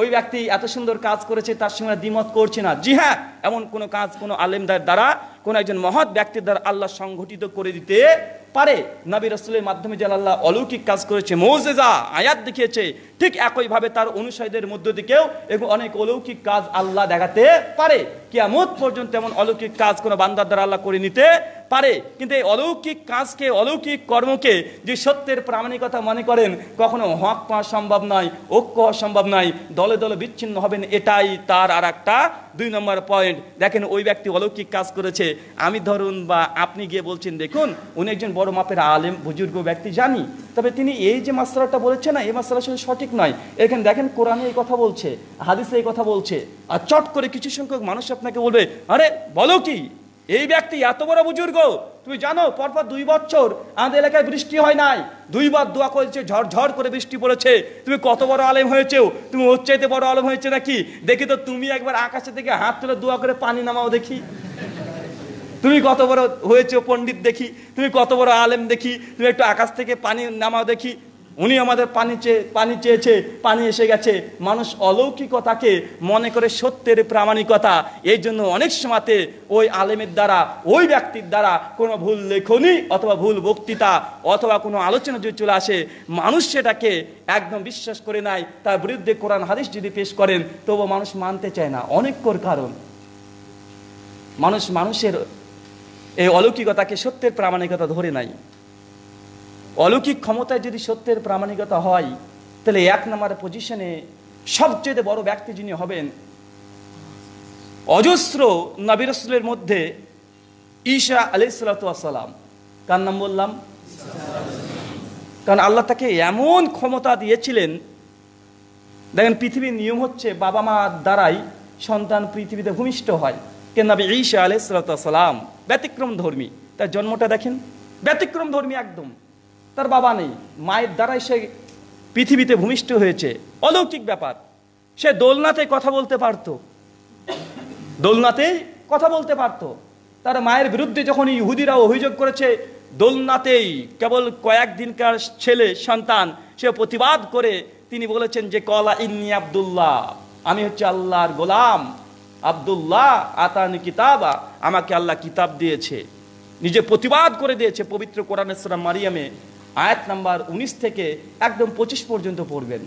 ওই ব্যক্তি এত সুন্দর কাজ করেছে, তার সঙ্গে দ্বিমত করছে না। জি হ্যাঁ এমন কোনো কাজ কোনো আলেমদার দ্বারা, কোনো একজন মহৎ ব্যক্তির দ্বারা আল্লাহ সংঘটিত করে দিতে পারে। নবী রসুলের মাধ্যমে যে আল্লাহ অলৌকিক কাজ করেছে, মৌজেজা, আয়াত দেখিয়েছে, ঠিক একইভাবে তার অনুসারীদের মধ্য দিকেও এবং অনেক অলৌকিক কাজ আল্লাহ দেখাতে পারে। কিয়ামত পর্যন্ত এমন অলৌকিক কাজ কোনো বান্দার দ্বারা আল্লাহ করে নিতে পারে, কিন্তু এই অলৌকিক কাজকে, অলৌকিক কর্মকে যে সত্যের প্রামাণিকতা মনে করেন, কখনো হক পাওয়া সম্ভব নয়, ঐক্য সম্ভব নয়, দলে দলে বিচ্ছিন্ন হবেন, এটাই তার আর একটা দুই নম্বর পয়েন্ট দেখেন, ওই ব্যক্তি অলৌকিক কাজ করেছে। আমি ধরুন বা আপনি গিয়ে বলছেন, দেখুন, উনি একজন বড় মাপের আলেম, বুজুর্গ ব্যক্তি, জানি। তবে তিনি এই যে মাসালাটা বলেছে না, এই মাসালা আসলে সঠিক নয়। এখানে দেখেন, কোরআনে এই কথা বলছে, হাদিসে এই কথা বলছে। আর চট করে কিছু সংখ্যক মানুষ আপনাকে বলবে, আরে, বলো কি? এই ব্যক্তি এত বড় বুজুর্গ, তুমি জানো, পরপর দুই বছর আমাদের এলাকায় বৃষ্টি হয় নাই। দুইবার দোয়া করেছে ঝড় করে বৃষ্টি পড়েছে। তুমি কত বড় আলেম হয়েছে? তুমি ওর চাইতে বড় আলেম হয়েছে নাকি? দেখি তো তুমি একবার আকাশে থেকে হাত তুলে দোয়া করে পানি নামাও দেখি। তুমি কত বড় হয়েছে, পণ্ডিত দেখি। তুমি কত বড় আলেম দেখি। তুমি একটু আকাশ থেকে পানি নামাও দেখি। উনি আমাদের পানি চেয়ে, পানি চেয়েছে, পানি এসে গেছে। মানুষ অলৌকিকতাকে মনে করে সত্যের প্রামাণিকতা। এই জন্য অনেক সময়তে ওই আলেমের দ্বারা, ওই ব্যক্তির দ্বারা কোনো ভুল লেখনি অথবা ভুল বক্তৃতা অথবা কোনো আলোচনা যদি চলে আসে, মানুষ সেটাকে একদম বিশ্বাস করে নাই তার বিরুদ্ধে কোরআন, হাদিস যদি পেশ করেন, তবু মানুষ মানতে চায় না। অনেক কর কারণ। মানুষ মানুষের এই অলৌকিকতাকে সত্যের প্রামাণিকতা ধরে নাই। অলৌকিক ক্ষমতায় যদি সত্যের প্রামাণিকতা হয়, তাহলে এক নম্বর পজিশনে সবচেয়ে বড় ব্যক্তি যিনি হবেন, অজস্র নবিরসুলের মধ্যে ঈশা আলাইসালাম কার নাম বললাম? কারণ আল্লাহ তাকে এমন ক্ষমতা দিয়েছিলেন, দেখেন পৃথিবীর নিয়ম হচ্ছে বাবা মা দ্বারাই সন্তান পৃথিবীতে ভূমিষ্ঠ হয়। কেন নবী ঈশা আলাইসালাম ব্যতিক্রম ধর্মী। তার জন্মটা দেখেন। ব্যতিক্রম ধর্মী একদম। তার বাবা নেই। মায়ের দ্বারাই সে পৃথিবীতে ভূমিষ্ঠ হয়েছে। অলৌকিক ব্যাপার। সে দোলনাতে কথা বলতে পারতো। দোলনাতেই কথা বলতে পারতো। তার মায়ের বিরুদ্ধে যখন ইহুদিরা অভিযোগ করেছে, দোলনাতেই কেবল কয়েকদিনকার ছেলে, সন্তান, সে প্রতিবাদ করে তিনি বলেছেন যে, কলা ইন্নি আবদুল্লাহ, আমি হচ্ছে আল্লাহর গোলাম। আবদুল্লাহ আতানি কিতাবা, আমাকে আল্লাহ কিতাব দিয়েছে। নিজে প্রতিবাদ করে দিয়েছে পবিত্র কোরআনেশ্বরাম মারিয়ামে। আয়াত নাম্বার উনিশ থেকে একদম পঁচিশ পর্যন্ত পড়বেন।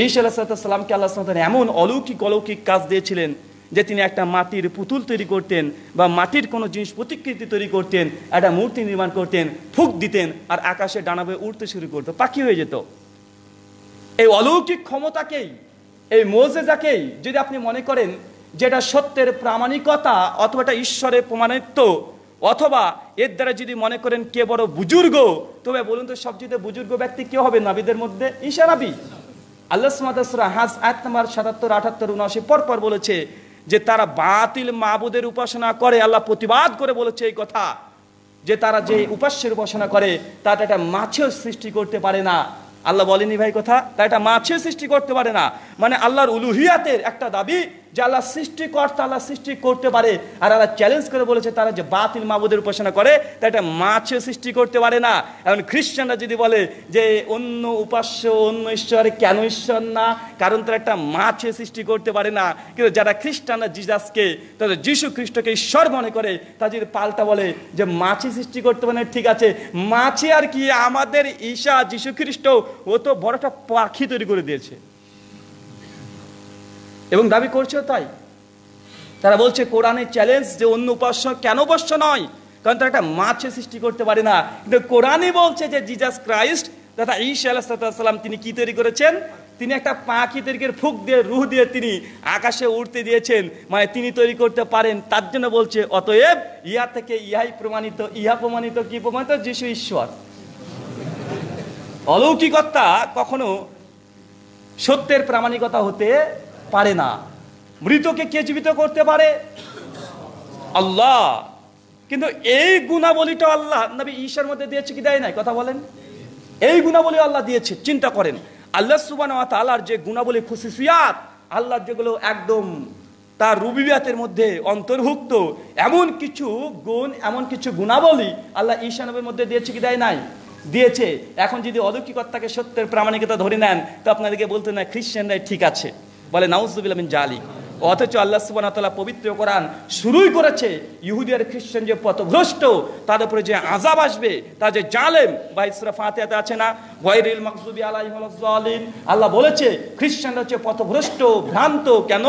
এই সাল্লাহামকে আল্লাহ সাল্লাম এমন অলৌকিক অলৌকিক কাজ দিয়েছিলেন যে তিনি একটা মাটির পুতুল তৈরি করতেন বা মাটির কোনো জিনিস প্রতিকৃতি তৈরি করতেন, একটা মূর্তি নির্মাণ করতেন, ফুক দিতেন আর আকাশে ডানাবে উঠতে শুরু করতো, পাখি হয়ে যেত। এই অলৌকিক ক্ষমতাকেই, এই মোজেজাকেই যদি আপনি মনে করেন যেটা সত্যের প্রামাণিকতা অথবা এটা ঈশ্বরের প্রমাণিত্ব অথবা এর দ্বারা যদি মনে করেন কে বড় বুজুর্গ, তবে বলুন তো সবচেয়ে বুজুর্গ ব্যক্তি কে হবে নাবিদের মধ্যে? ঈশা নাবি। আল্লাহ সুমাদাসরা হাস আয়াত নাম্বার সাতাত্তর, আটাত্তর, উনআশি পরপর বলেছে যে তারা বাতিল মাবুদের উপাসনা করে। আল্লাহ প্রতিবাদ করে বলেছে এই কথা যে তারা যে উপাস্যের উপাসনা করে তারা একটা মাছেও সৃষ্টি করতে পারে না। আল্লাহ বলেনি ভাই কথা? তা এটা মাছেও সৃষ্টি করতে পারে না। মানে আল্লাহর উলুহিয়াতের একটা দাবি যে আল্লাহ সৃষ্টিকর্তা আল্লাহ সৃষ্টি করতে পারে। আর আল্লাহ চ্যালেঞ্জ করে বলেছে, তারা যে বাতিল মাবুদের উপাসনা করে তা এটা মাছেও সৃষ্টি করতে পারে না। এখন খ্রিস্টানরা যদি বলে যে, অন্য উপাস্য, অন্য ঈশ্বর, কেন ঈশ্বর না? কারণ তারা একটা মাছে সৃষ্টি করতে পারে না। কিন্তু যারা খ্রিস্টানরা জিজাসকে, তাদের যিশু খ্রিস্টকে ঈশ্বর মনে করে তা যদি পাল্টা বলে যে মাছি সৃষ্টি করতে পারে ঠিক আছে। মাছি আর কি আমাদের ঈশা, যিশু খ্রিস্ট, ও তো বড় একটা পাখি তৈরি করে দিয়েছে। এবং দাবি করছে তাই। তারা বলছে, কোরআনের চ্যালেঞ্জ যে অন্য উপাস্য কেন উপাস্য নয়? কারণ তারা একটা মাছে সৃষ্টি করতে পারে না। কিন্তু কোরআনই বলছে যে জিজাস ক্রাইস্ট তথা ঈশা আলাহাম তিনি কি তৈরি করেছেন? তিনি একটা পাখি তৈরি ফুক দিয়ে, রুহ দিয়ে তিনি আকাশে উঠতে দিয়েছেন। মানে তিনি তৈরি করতে পারেন, তার জন্য বলছে, অতএব ইহা থেকে ইহাই প্রমাণিত, ইহা প্রমাণিত, কি প্রমাণিত? যিশু ঈশ্বর। অলৌকিকতা কখনো সত্যের প্রামাণিকতা হতে পারে না। মৃতকে কে জীবিত করতে পারে? আল্লাহ। কিন্তু এই গুণাবলীটা আল্লাহ নবী ঈশার মধ্যে দিয়েছে কি দেয় নাই? কথা বলেন। এই গুণাবলী আল্লাহ দিয়েছে, চিন্তা করেন। আল্লাহ সুবান তালার যে গুণাবলী খুশিসিয়াত আল্লাহর যেগুলো একদম তার রুবিয়াতের মধ্যে অন্তর্ভুক্ত, এমন কিছু গুণ, এমন কিছু গুণাবলী আল্লাহ ঈশা নবীর মধ্যে দিয়েছে কি দেয় নাই? দিয়েছে। এখন যদি অলৌকিকতাকে সত্যের প্রামাণিকতা ধরে নেন, তো আপনাদেরকে বলতে না খ্রিস্টানরাই ঠিক আছে। বলে নাউজুবিল আমিন জালি অথচ আল্লাহ সুবান তালা পবিত্র কোরআন শুরুই করেছে। ইহুদি আর খ্রিস্টান যে পথভ্রষ্ট তাদের উপরে যে আজাব আসবে তা যে জালেম বা ইসরা ফাতেহাতে আছে না? গয়রিল মকসুবি আলাইহিম আল্লাহ বলেছে, খ্রিস্টানরা হচ্ছে পথভ্রষ্ট, ভ্রান্ত। কেন?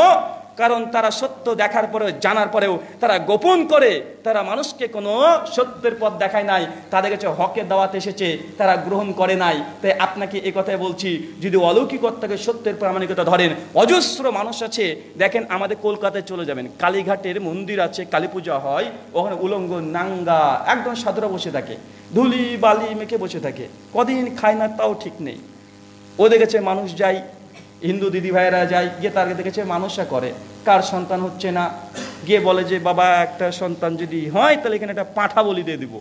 কারণ তারা সত্য দেখার পরেও, জানার পরেও তারা গোপন করে তারা মানুষকে কোনো সত্যের পথ দেখায় নাই। তাদের কাছে হকের দাওয়াত এসেছে, তারা গ্রহণ করে নাই। তাই আপনাকে এই কথাই বলছি, যদি অলৌকিকতাকে সত্যের প্রামাণিকতা ধরেন, অজস্র মানুষ আছে, দেখেন আমাদের কলকাতায় চলে যাবেন, কালীঘাটের মন্দির আছে কালী পূজা হয়, ওখানে উলঙ্গ নাঙ্গা, একদম সাধুরা বসে থাকে, ধুলি বালি মেখে বসে থাকে, কদিন খায় না তাও ঠিক নেই। ওদের কাছে মানুষ যায় হিন্দু দিদি ভাইয়েরা যায়, গিয়ে তার দেখেছে মানুষা করে। কার সন্তান হচ্ছে না? গিয়ে বলে যে, বাবা, একটা সন্তান যদি হয়, তাহলে এখানে একটা পাঠা বলি দিয়ে দিব।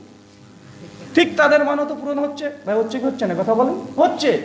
ঠিক তাদের মানও তো পূরণ হচ্ছে। ভাই, হচ্ছে কি হচ্ছে না? কথা বলেন। হচ্ছে।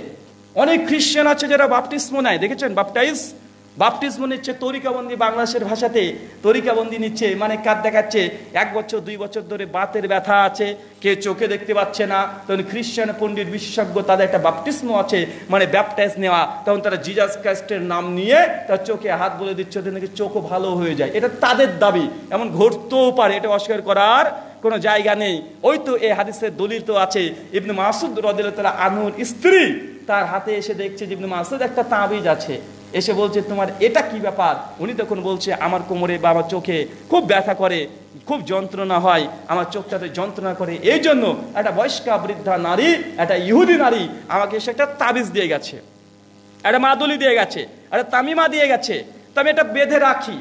অনেক খ্রিস্টান আছে যারা বাপটিস্ম নেয়। দেখেছেন? বাপটাইজ বাপটিস্মো নিচ্ছে, তরিকাবন্দি বাংলাদেশের ভাষাতে তরিকাবন্দি নিচ্ছে মানে কার দেখাচ্ছে, এক বছর, দুই বছর ধরে বাতের ব্যথা আছে কে চোখে দেখতে পাচ্ছে না, তখন খ্রিস্টান পণ্ডিত বিশেষজ্ঞ তাদের একটা বাপটিস্মো আছে মানে ব্যাপটাইজ নেওয়া, তখন তারা জিজাস ক্রাইস্টের নাম নিয়ে তার চোখে হাত বলে দিচ্ছে, ওদের নাকি চোখও ভালো হয়ে যায়। এটা তাদের দাবি, এমন ঘটতেও পারে, এটা অস্বীকার করার কোনো জায়গা নেই। ওই তো এই হাদিসের দলিল তো আছে, ইবনে মাসুদ রদিল তালা আনুর স্ত্রী তার হাতে এসে দেখছে যে ইবনে মাসুদ একটা তাবিজ আছে। এসে বলছে, তোমার এটা কি ব্যাপার? উনি তখন বলছে, আমার কোমরে বা আমার চোখে খুব ব্যথা করে, খুব যন্ত্রণা হয়, আমার চোখটাতে যন্ত্রণা করে। এই জন্য একটা বয়স্কা বৃদ্ধা নারী, একটা ইহুদি নারী আমাকে এসে একটা তাবিজ দিয়ে গেছে, একটা মাদুলি দিয়ে গেছে, একটা তামিমা দিয়ে গেছে। তো আমি এটা বেঁধে রাখি।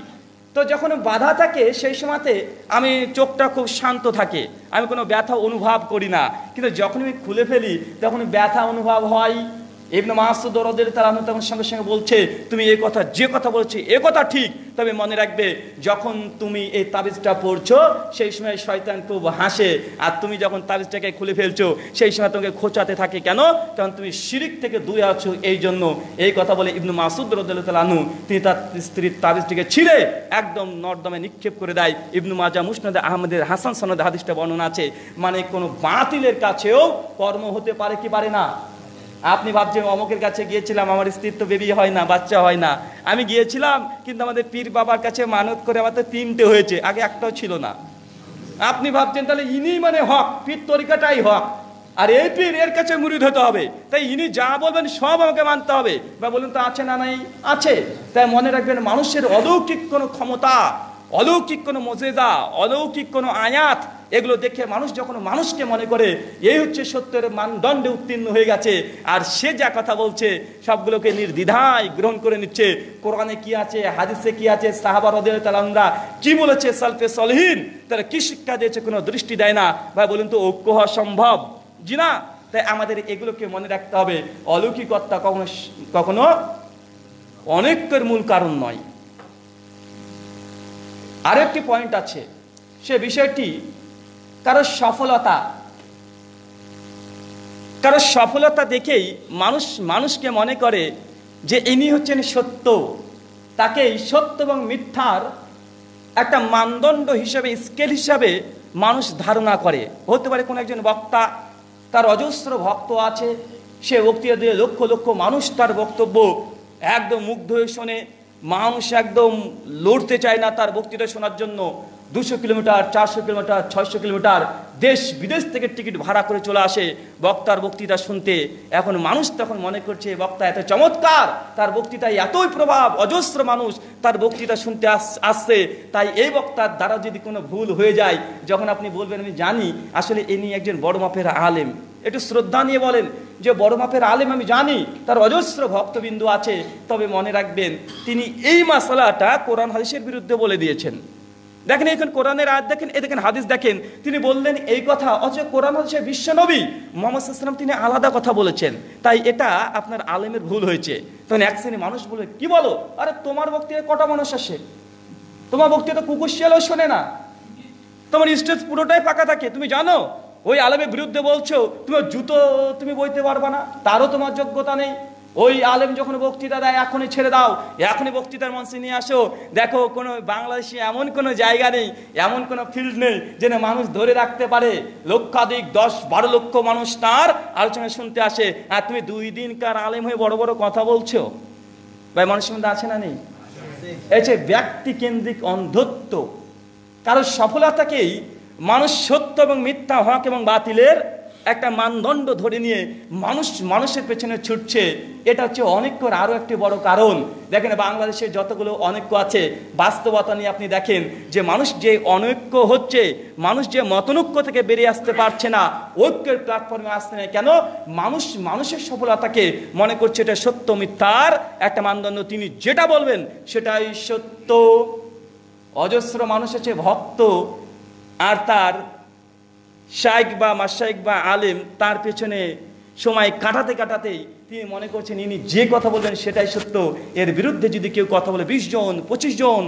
তো যখন বাধা থাকে, সেই সময়তে আমি চোখটা খুব শান্ত থাকে। আমি কোনো ব্যথা অনুভব করি না। কিন্তু যখন আমি খুলে ফেলি, তখন ব্যথা অনুভব হয়। এমনি মাসুদ দরদের তারা তখন সঙ্গে সঙ্গে বলছে, তুমি এই কথা, যে কথা বলছি, এ কথা ঠিক। তবে মনে রাখবে, যখন তুমি এই তাবিজটা পড়ছো, সেই সময় শয়তান খুব হাসে। আর তুমি যখন তাবিজটাকে খুলে ফেলছো, সেই সময় তোমাকে খোঁচাতে থাকে। কেন? তখন তুমি শিরিক থেকে দূরে আছো এই জন্য। এই কথা বলে ইবনু মাসুদ রদুল্লাহনু তিনি তার স্ত্রীর তাবিজটিকে ছিঁড়ে একদম নর্দমে নিক্ষেপ করে দেয়। ইবনু মাজা মুসনাদ আহমদের হাসান সনদ হাদিসটা বর্ণনা আছে মানে কোনো বাতিলের কাছেও কর্ম হতে পারে কি পারে না? আপনি ভাবছেন অমকের কাছে গিয়েছিলাম, আমার স্ত্রীর তো বেবি হয় না, বাচ্চা হয় না। আমি গিয়েছিলাম, কিন্তু আমাদের পীর বাবার কাছে মানত করে আমার তো তিনটে হয়েছে, আগে একটাও ছিল না। আপনি ভাবছেন তাহলে ইনি মানে হক, পীর তরিকাটাই হক। আর এই পীর এর কাছে মুরিদ হতে হবে। তাই ইনি যা বলবেন সব আমাকে মানতে হবে। বা বলুন তো আছে না নাই? আছে। তাই মনে রাখবেন মানুষের অলৌকিক কোনো ক্ষমতা অলৌকিক কোনো মজেদা অলৌকিক কোনো আয়াত, এগুলো দেখে মানুষ যখন মানুষকে মনে করে, এই হচ্ছে সত্যের মানদণ্ডে উত্তীর্ণ হয়ে গেছে, আর সে যা কথা বলছে, সবগুলোকে নির্দ্বিধায় গ্রহণ করে নিচ্ছে। কোরআনে কি আছে, হাদিসে কি আছে সাহাবার তালামরা কি বলেছে, সালফে সলহীন? তারা কি শিক্ষা দিয়েছে, কোনো দৃষ্টি দেয় না। ভাই, বলুন তো, ঐক্য হওয়া সম্ভব? জি না? তাই আমাদের এগুলোকে মনে রাখতে হবে। অলৌকিকতা কখনো কখনো অনেকের মূল কারণ নয়। আরেকটি পয়েন্ট আছে, সে বিষয়টি কারও সফলতা কারও সফলতা দেখেই মানুষ, মানুষকে মনে করে যে ইনি হচ্ছেন সত্য। তাকেই সত্য এবং মিথ্যার একটা মানদণ্ড হিসাবে স্কেল হিসাবে মানুষ ধারণা করে। হতে পারে কোনো একজন বক্তা, তার অজস্র ভক্ত আছে, সে বক্তৃতা দিয়ে লক্ষ লক্ষ মানুষ তার বক্তব্য একদম মুগ্ধ হয়ে শোনে মানুষ একদম লড়তে চায় না তার বক্তৃতা শোনার জন্য। দুশো কিলোমিটার, চারশো কিলোমিটার, ছয়শো কিলোমিটার দেশ বিদেশ থেকে টিকিট ভাড়া করে চলে আসে। বক্তার বক্তৃতা শুনতে এখন মানুষ তখন মনে করছে, বক্তা এত চমৎকার, তার বক্তৃতায় এতই প্রভাব, অজস্র মানুষ তার বক্তৃতা শুনতে আসছে। তাই এই বক্তার দ্বারা যদি কোনো ভুল হয়ে যায়, যখন আপনি বলবেন, আমি জানি, আসলে এ নিয়ে একজন বড় মাপের আলেম। একটু শ্রদ্ধা নিয়ে বলেন যে, বড় মাপের আলেম আমি জানি, তার অজস্র ভক্তবিন্দু আছে। তবে মনে রাখবেন, তিনি এই মশলাটা কোরআন হাদিসের বিরুদ্ধে বলে দিয়েছেন। দেখেন এখন কোরআনের আয়াত দেখেন এ দেখেন, হাদিস দেখেন। তিনি বললেন এই কথা, অথচ কোরআন হাদিসের বিশ্বনবী মোহাম্মদ ইসলাম তিনি আলাদা কথা বলেছেন। তাই এটা আপনার আলেমের ভুল হয়েছে। তখন এক শ্রেণি মানুষ বলবে কি বলো? আরে তোমার বক্তৃতা কটা মানুষ আসে? তোমার বক্তৃতা কুকুর শিয়ালও শোনে না। তোমার স্টেজ পুরোটাই ফাঁকা থাকে। তুমি জানো? ওই আলেমের বিরুদ্ধে বলছো, তুমি জুতো, তুমি বইতে পারবা না। তারও তোমার যোগ্যতা নেই। ওই আলেম যখন বক্তৃতা দেয়, এখনই ছেড়ে দাও। এখনই বক্তৃতার মঞ্চে নিয়ে আসো। দেখো, কোনো বাংলাদেশে এমন কোনো জায়গা নেই, এমন কোনো ফিল্ড নেই যেন মানুষ ধরে রাখতে পারে। লক্ষাধিক দশ বারো লক্ষ মানুষ তার আলোচনা শুনতে আসে। আর তুমি দুই দিনকার আলেম হয়ে বড় বড় কথা বলছো? ভাই মানুষের মধ্যে আছে না নেই? এই যে ব্যক্তি কেন্দ্রিক অন্ধত্ব, কারোর সফলতাকেই মানুষ সত্য এবং মিথ্যা হক এবং বাতিলের একটা মানদণ্ড ধরে নিয়ে মানুষ, মানুষের পেছনে ছুটছে, এটা হচ্ছে অনৈক্যর আরও একটি বড় কারণ। দেখেন বাংলাদেশে যতগুলো অনৈক্য আছে, বাস্তবতা নিয়ে আপনি দেখেন যে মানুষ যে অনৈক্য হচ্ছে, মানুষ যে মতনৈক্য থেকে বেরিয়ে আসতে পারছে না, ঐক্যের প্ল্যাটফর্মে আসতে নেই। কেন? মানুষ, মানুষের সফলতাকে মনে করছে এটা সত্য মিথ্যার একটা মানদণ্ড। তিনি যেটা বলবেন, সেটাই সত্য। অজস্র মানুষ আছে ভক্ত আর তার শাইক বা মাসাইক বা আলেম, তার পেছনে সময় কাটাতে কাটাতেই তিনি মনে করছেন, ইনি যে কথা বলবেন সেটাই সত্য। এর বিরুদ্ধে যদি কেউ কথা বলে বিশ জন, পঁচিশ জন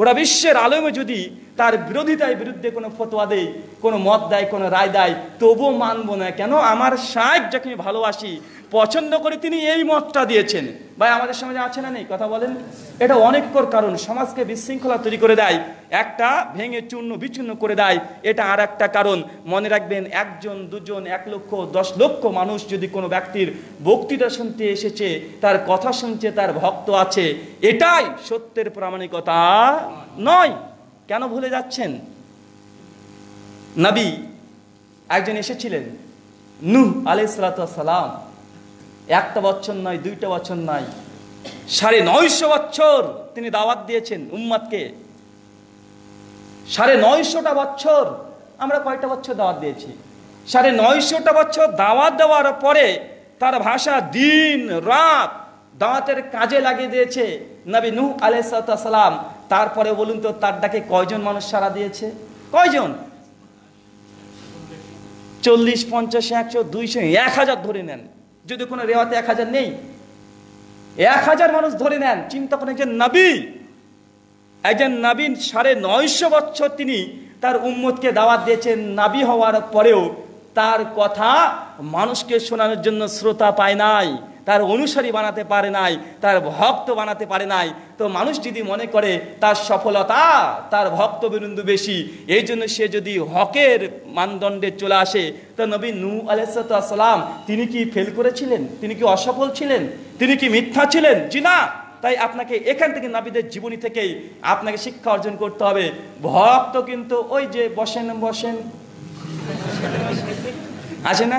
ওরা বিশ্বের আলেমে যদি তার বিরোধিতায় বিরুদ্ধে কোনো ফতোয়া দেয়, কোনো মত দেয়, কোনো রায় দেয়, তবুও মানবো না। কেন? আমার শাইক যাকে আমি ভালোবাসি পছন্দ করে তিনি এই মতটা দিয়েছেন। ভাই, আমাদের সমাজে আছে না নেই? কথা বলেন। এটা অনেককর কারণ। সমাজকে বিশৃঙ্খলা তৈরি করে দেয়। একটা ভেঙে চূর্ণ বিচূর্ণ করে দেয়। এটা আর একটা কারণ। মনে রাখবেন, একজন, দুজন, এক লক্ষ, দশ লক্ষ মানুষ যদি কোনো ব্যক্তির বক্তৃতা শুনতে এসেছে, তার কথা শুনছে, তার ভক্ত আছে, এটাই সত্যের প্রামাণিকতা নয়। কেন ভুলে যাচ্ছেন? নবী, একজন এসেছিলেন, নূহ আলাইসালাম একটা বছর নয়, দুইটা বছর নয়, সাড়ে নয়শো বছর তিনি দাওয়াত দিয়েছেন উম্মাদকে। সাড়ে নয়শোটা বছর আমরা কয়টা বছর দাওয়াত দিয়েছি? সাড়ে নয়শোটা বছর দাওয়াত দেওয়ার পরে তার ভাষা দিন, রাত দাওয়াতের কাজে লাগিয়ে দিয়েছে নবী নূহ আলাইসালাম তারপরে বলুন তো, তার ডাকে কয়জন মানুষ সারা দিয়েছে? কয়জন? চল্লিশ, পঞ্চাশ, একশো, দুইশো, এক হাজার ধরে নেন। যদি কোনো রেওয়াতে এক হাজার নেই, এক হাজার মানুষ ধরে নেন, চিন্তা করেন একজন নবী। একজন নবীন সাড়ে নয়শো বছর তিনি তার উম্মতকে দাওয়াত দিয়েছেন নাবি হওয়ার পরেও তার কথা মানুষকে শোনানোর জন্য শ্রোতা পায় নাই। তার অনুসারী বানাতে পারে নাই, তার ভক্ত বানাতে পারে নাই। তো মানুষ যদি মনে করে তার সফলতা, তার ভক্ত বিন্দু বেশি, এই জন্য সে যদি হকের মানদণ্ডে চলে আসে, তো নবী নু আলাইসালাম তিনি কি ফেল করেছিলেন? তিনি কি অসফল ছিলেন? তিনি কি মিথ্যা ছিলেন? জি না। তাই আপনাকে এখান থেকে নাবিদের জীবনী থেকেই আপনাকে শিক্ষা অর্জন করতে হবে। ভক্ত কিন্তু ওই যে বসেন বসেন। আছে না?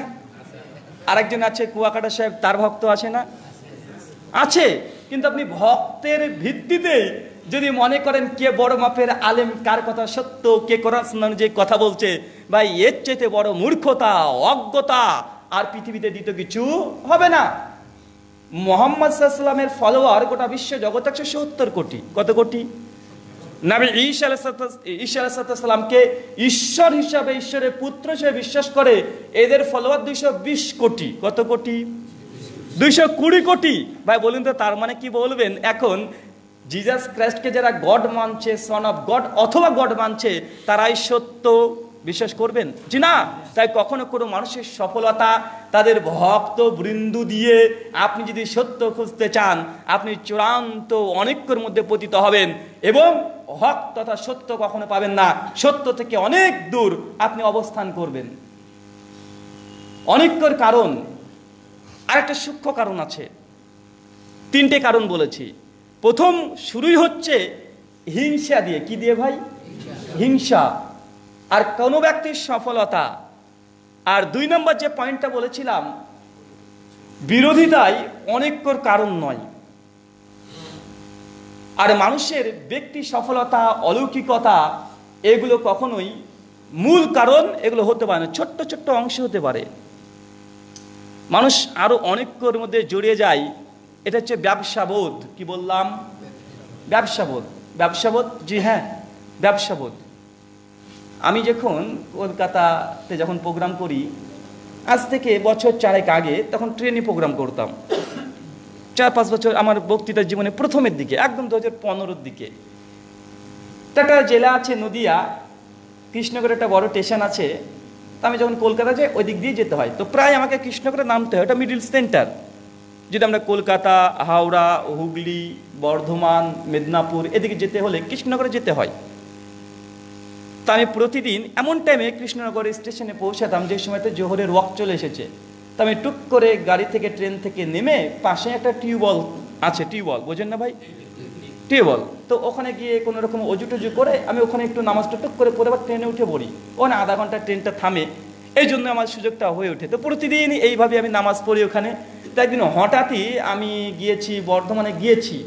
আরেকজন আছে, কুয়াকাটা সাহেব, তার ভক্ত আছে না? আছে, কিন্তু আপনি ভক্তের ভিত্তিতে যদি মনে করেন কে বড় মাপের আলেম, কার কথা সত্য, কে কোরআন যে কথা বলছে, ভাই, এর চাইতে বড় মূর্খতা, অজ্ঞতা আর পৃথিবীতে দ্বিতীয় কিছু হবে না। মোহাম্মদ সাল্লামের ফলোয়ার গোটা বিশ্ব জগৎ একশো সত্তর কোটি। কত কোটি? নাবি ঈশা ঈশা সালামকে ঈশ্বর হিসাবে, ঈশ্বরের পুত্র হিসেবে বিশ্বাস করে এদের ফলোয়ার দুইশো বিশ কোটি। কত কোটি? দুইশো কুড়ি কোটি। ভাই, বলুন তো, তার মানে কি বলবেন? এখন জিজাস ক্রাইস্টকে যারা গড মানছে সন অফ গড অথবা গড মানছে, তারাই সত্য। বিশ্বাস করবেন? যে না। তাই কখনো কোনো মানুষের সফলতা তাদের ভক্ত বৃন্দু দিয়ে আপনি যদি সত্য খুঁজতে চান, আপনি চূড়ান্ত অনেকের মধ্যে পতিত হবেন এবং হক তথা সত্য কখনো পাবেন না। সত্য থেকে অনেক দূর আপনি অবস্থান করবেন। অনেকর কারণ, আরেকটা সূক্ষ্ম কারণ আছে। তিনটে কারণ বলেছি। প্রথম, শুরুই হচ্ছে হিংসা দিয়ে। কি দিয়ে ভাই? হিংসা। আর কোনো ব্যক্তির সফলতা। আর দুই নম্বর যে পয়েন্টটা বলেছিলাম, বিরোধিতাই অনেকর কারণ নয়। আর মানুষের ব্যক্তি সফলতা, অলৌকিকতা, এগুলো কখনোই মূল কারণ এগুলো হতে পারে না, ছোট্ট ছোট্ট অংশ হতে পারে। মানুষ আরও অনেকর মধ্যে জড়িয়ে যায়, এটা হচ্ছে ব্যবসাবোধ, কি বললাম? ব্যবসাবোধ। ব্যবসাবোধ? জি হ্যাঁ ব্যবসাবোধ। আমি যখন কলকাতাতে যখন প্রোগ্রাম করি, আজ থেকে বছর চারেক আগে তখন ট্রেনে প্রোগ্রাম করতাম। চার পাঁচ বছর আমার বক্তৃতার জীবনে প্রথমের দিকে, একদম দু হাজার পনেরোর দিকে। একটা জেলা আছে নদিয়া কৃষ্ণগড়ে একটা বড় স্টেশন আছে। তা আমি যখন কলকাতা যাই ওই দিক দিয়ে যেতে হয়। তো প্রায় আমাকে কৃষ্ণগড়ে নামতে হয়, ওটা মিডিল সেন্টার যেটা আমরা কলকাতা, হাওড়া, হুগলি, বর্ধমান, মেদিনীপুর, এদিকে যেতে হলে কৃষ্ণনগরে যেতে হয়। তা আমি প্রতিদিন এমন টাইমে কৃষ্ণনগর স্টেশনে পৌঁছাতাম, যে সময়তে জোহরের ওয়াক চলে এসেছে। তা আমি টুক করে গাড়ি থেকে ট্রেন থেকে নেমে পাশে একটা টিউবওয়েল আছে, টিউবওয়েল, বোঝেন না ভাই? টিউবওয়েল। তো ওখানে গিয়ে কোনো রকম অজু টজু করে আমি ওখানে একটু নামাজটা টুক করে পরে আবার ট্রেনে উঠে পড়ি। ওখানে আধা ঘণ্টা ট্রেনটা থামে। এই জন্য আমার সুযোগটা হয়ে ওঠে। তো প্রতিদিন এইভাবে আমি নামাজ পড়ি ওখানে। তো একদিন হঠাৎই আমি গিয়েছি, বর্ধমানে গিয়েছি।